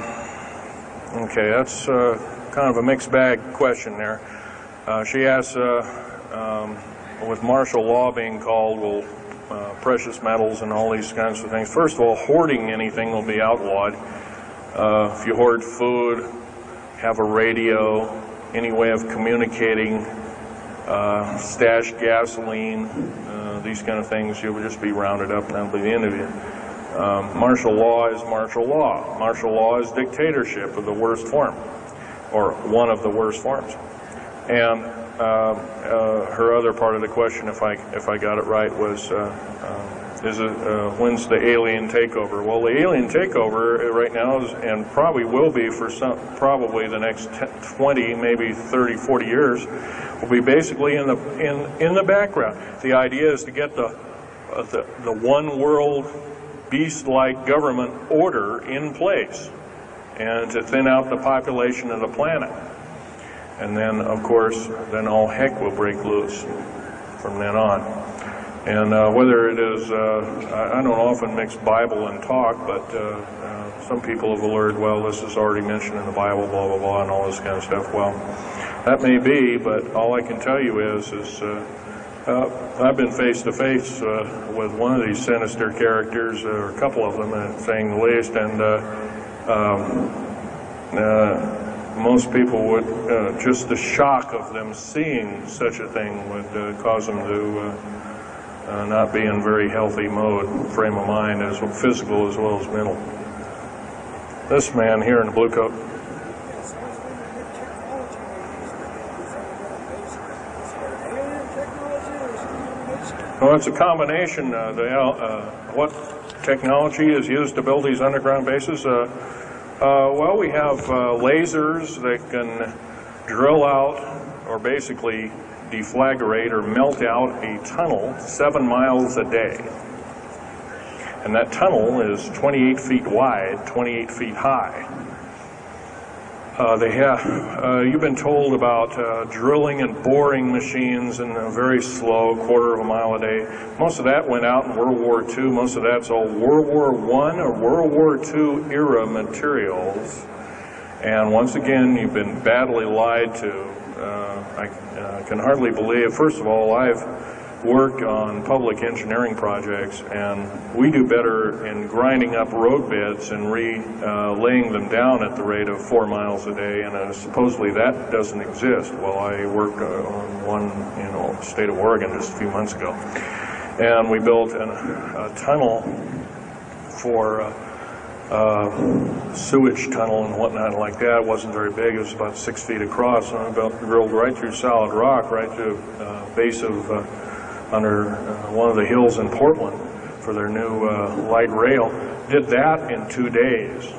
okay, that's uh, kind of a mixed bag question there. Uh, she asks, uh, um, with martial law being called, will uh, precious metals and all these kinds of things. First of all, hoarding anything will be outlawed. Uh, if you hoard food, have a radio, any way of communicating, stash gasoline, these kind of things, you will just be rounded up and that'll be the end of you. Um, martial law is martial law. Martial law is dictatorship of the worst form, or one of the worst forms. And uh, uh, her other part of the question, if I if I got it right, was uh, uh, is it uh, when's the alien takeover? Well, the alien takeover right now is, and probably will be for some probably the next 10, 20, maybe 30, 40 years, will be basically in the in in the background. The idea is to get the uh, the, the one world beast-like government order in place and to thin out the population of the planet. And then, of course, then all heck will break loose from then on. And uh, whether it is, uh, I, don't often mix Bible and talk, but uh, uh, some people have alerted, well, this is already mentioned in the Bible, blah, blah, blah, and all this kind of stuff. Well, that may be, but all I can tell you is, is uh, I've been face to face uh, with one of these sinister characters, or a couple of them, uh, saying the least, and uh, um, uh, most people would uh, just the shock of them seeing such a thing would cause them to not be in very healthy mode, frame of mind, as physical as well as mental. This man here in the blue coat. Well, it's a combination. Uh, the, uh, what technology is used to build these underground bases? Uh, uh, well, we have uh, lasers that can drill out or basically deflagrate or melt out a tunnel seven miles a day. And that tunnel is 28 feet wide, 28 feet high. Uh, they have, uh, you've been told about uh, drilling and boring machines in a very slow quarter of a mile a day. Most of that went out in World War II. Most of that's all World War I or World War II era materials. And once again, you've been badly lied to. Uh, I uh, can hardly believe, first of all, I've worked on public engineering projects, and we do better in grinding up road beds and re-laying them down at the rate of four miles a day, and uh, supposedly that doesn't exist. Well, I worked uh, on one, you know, state of Oregon just a few months ago, and we built an, a tunnel for uh, uh, sewage tunnel and whatnot like that. It wasn't very big. It was about six feet across, and I about drilled right through solid rock, right to uh, base of uh, under uh, one of the hills in Portland for their new uh, light rail. Did that in two days.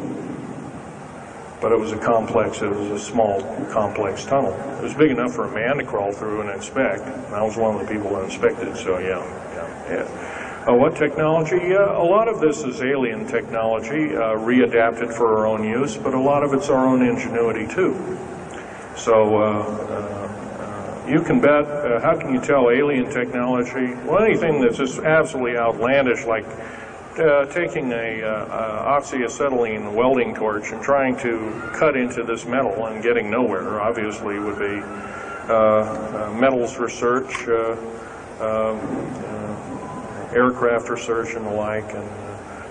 But it was a complex, it was a small, complex tunnel. It was big enough for a man to crawl through and inspect. And I was one of the people that inspected, so yeah, yeah, yeah. Uh, what technology? Uh, a lot of this is alien technology, uh, readapted for our own use, but a lot of it's our own ingenuity too. So uh, you can bet, uh, how can you tell alien technology? Well, anything that's just absolutely outlandish, like uh, taking a uh, oxyacetylene welding torch and trying to cut into this metal and getting nowhere, obviously would be uh, uh, metals research, uh, um, aircraft research and the like, and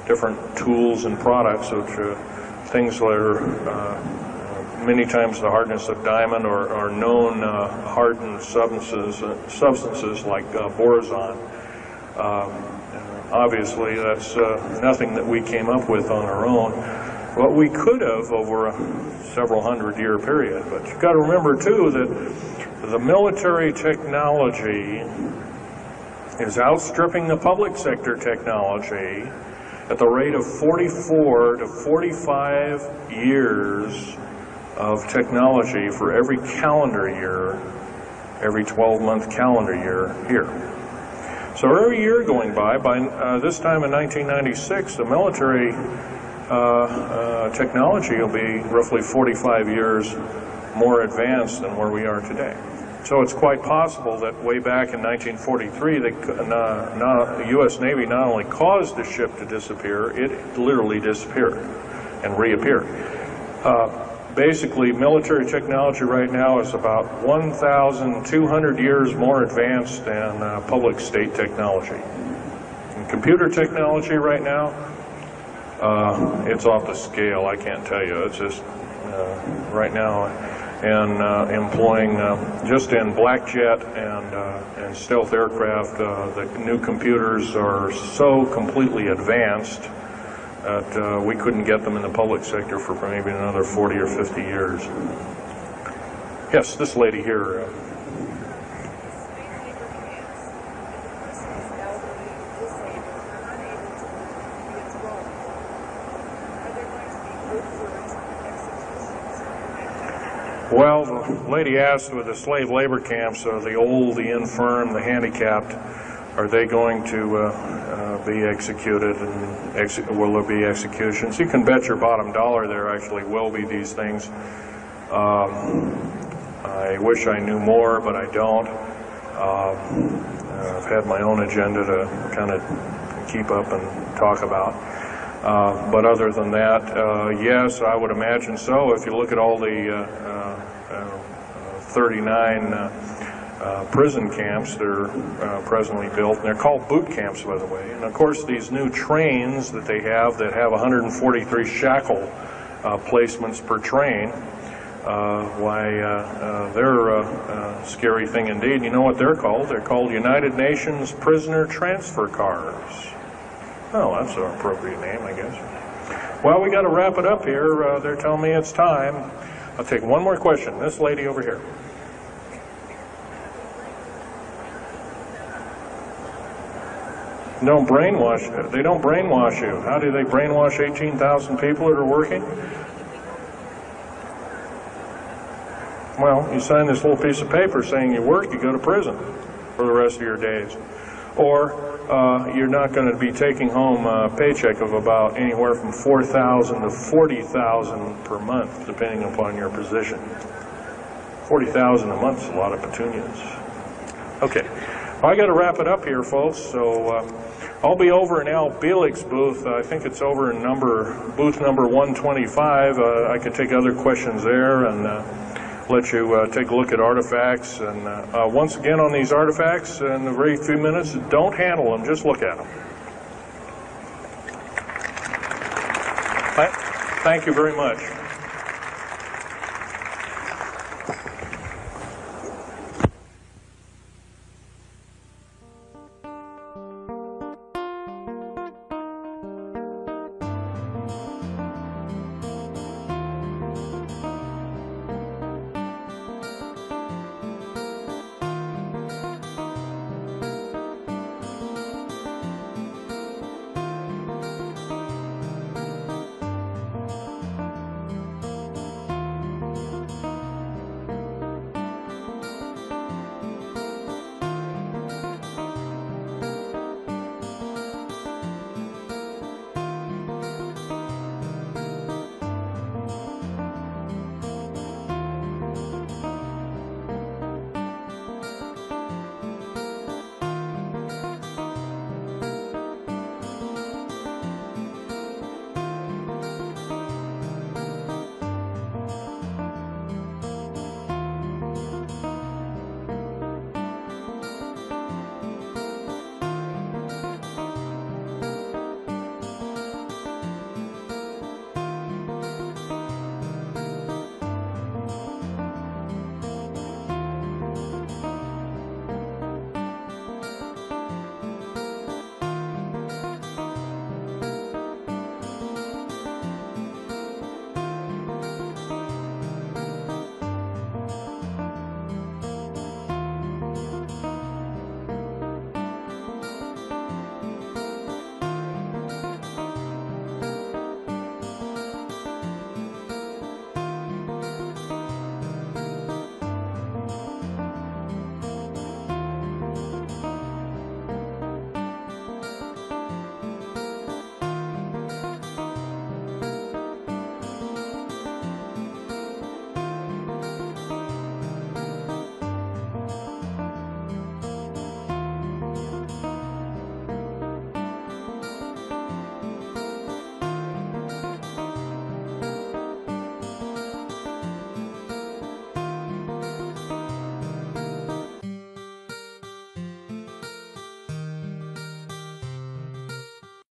different tools and products, which things that are many times the hardness of diamond or, or known uh, hardened substances, uh, substances like uh, borazon. Um, obviously, that's uh, nothing that we came up with on our own. What we could have over a several hundred year period. But you've got to remember, too, that the military technology is outstripping the public sector technology at the rate of 44 to 45 years of technology for every calendar year, every 12 month calendar year here. So every year going by, by uh, this time in 1996, the military uh, uh, technology will be roughly 45 years more advanced than where we are today. So it's quite possible that way back in 1943, the U.S. Navy not only caused the ship to disappear, it literally disappeared and reappeared. Uh, basically, military technology right now is about 1,200 years more advanced than uh, public state technology. And computer technology right now, uh, it's off the scale. I can't tell you. It's just uh, right now, and uh, employing uh, just in black jet and uh, and stealth aircraft, the new computers are so completely advanced that uh, we couldn't get them in the public sector for maybe another 40 or 50 years. Yes, this lady here. Uh, Well, the lady asked with the slave labor camps, are the old, the infirm, the handicapped, are they going to uh, be executed and exe- will there be executions? You can bet your bottom dollar there actually will be these things. Um, I wish I knew more, but I don't. Um, uh, I've had my own agenda to kind of keep up and talk about. Uh, But other than that, uh, yes, I would imagine so. If you look at all the uh, uh, uh, 39 uh, prison camps that are uh, presently built, and they're called boot camps, by the way. And of course, these new trains that they have that have 143 shackle uh, placements per train, uh, why, uh, they're a uh, scary thing indeed. You know what they're called? They're called United Nations Prisoner Transfer Cars. Oh, that's an appropriate name, I guess. Well, we got to wrap it up here. They're telling me it's time. I'll take one more question. This lady over here. Don't brainwash. They don't brainwash you. How do they brainwash 18,000 people that are working? Well, you sign this little piece of paper saying you work, you go to prison for the rest of your days. Or uh, you're not going to be taking home a paycheck of about anywhere from 4,000 to 40,000 per month, depending upon your position. 40,000 a month is a lot of petunias. Okay, well, I got to wrap it up here, folks. So uh, I'll be over in Al Bielek's booth. I think it's over in number booth number 125. Uh, I can take other questions there and uh, let you uh, take a look at artifacts. And uh, uh, once again, on these artifacts, in a very few minutes, don't handle them, just look at them. Thank you very much.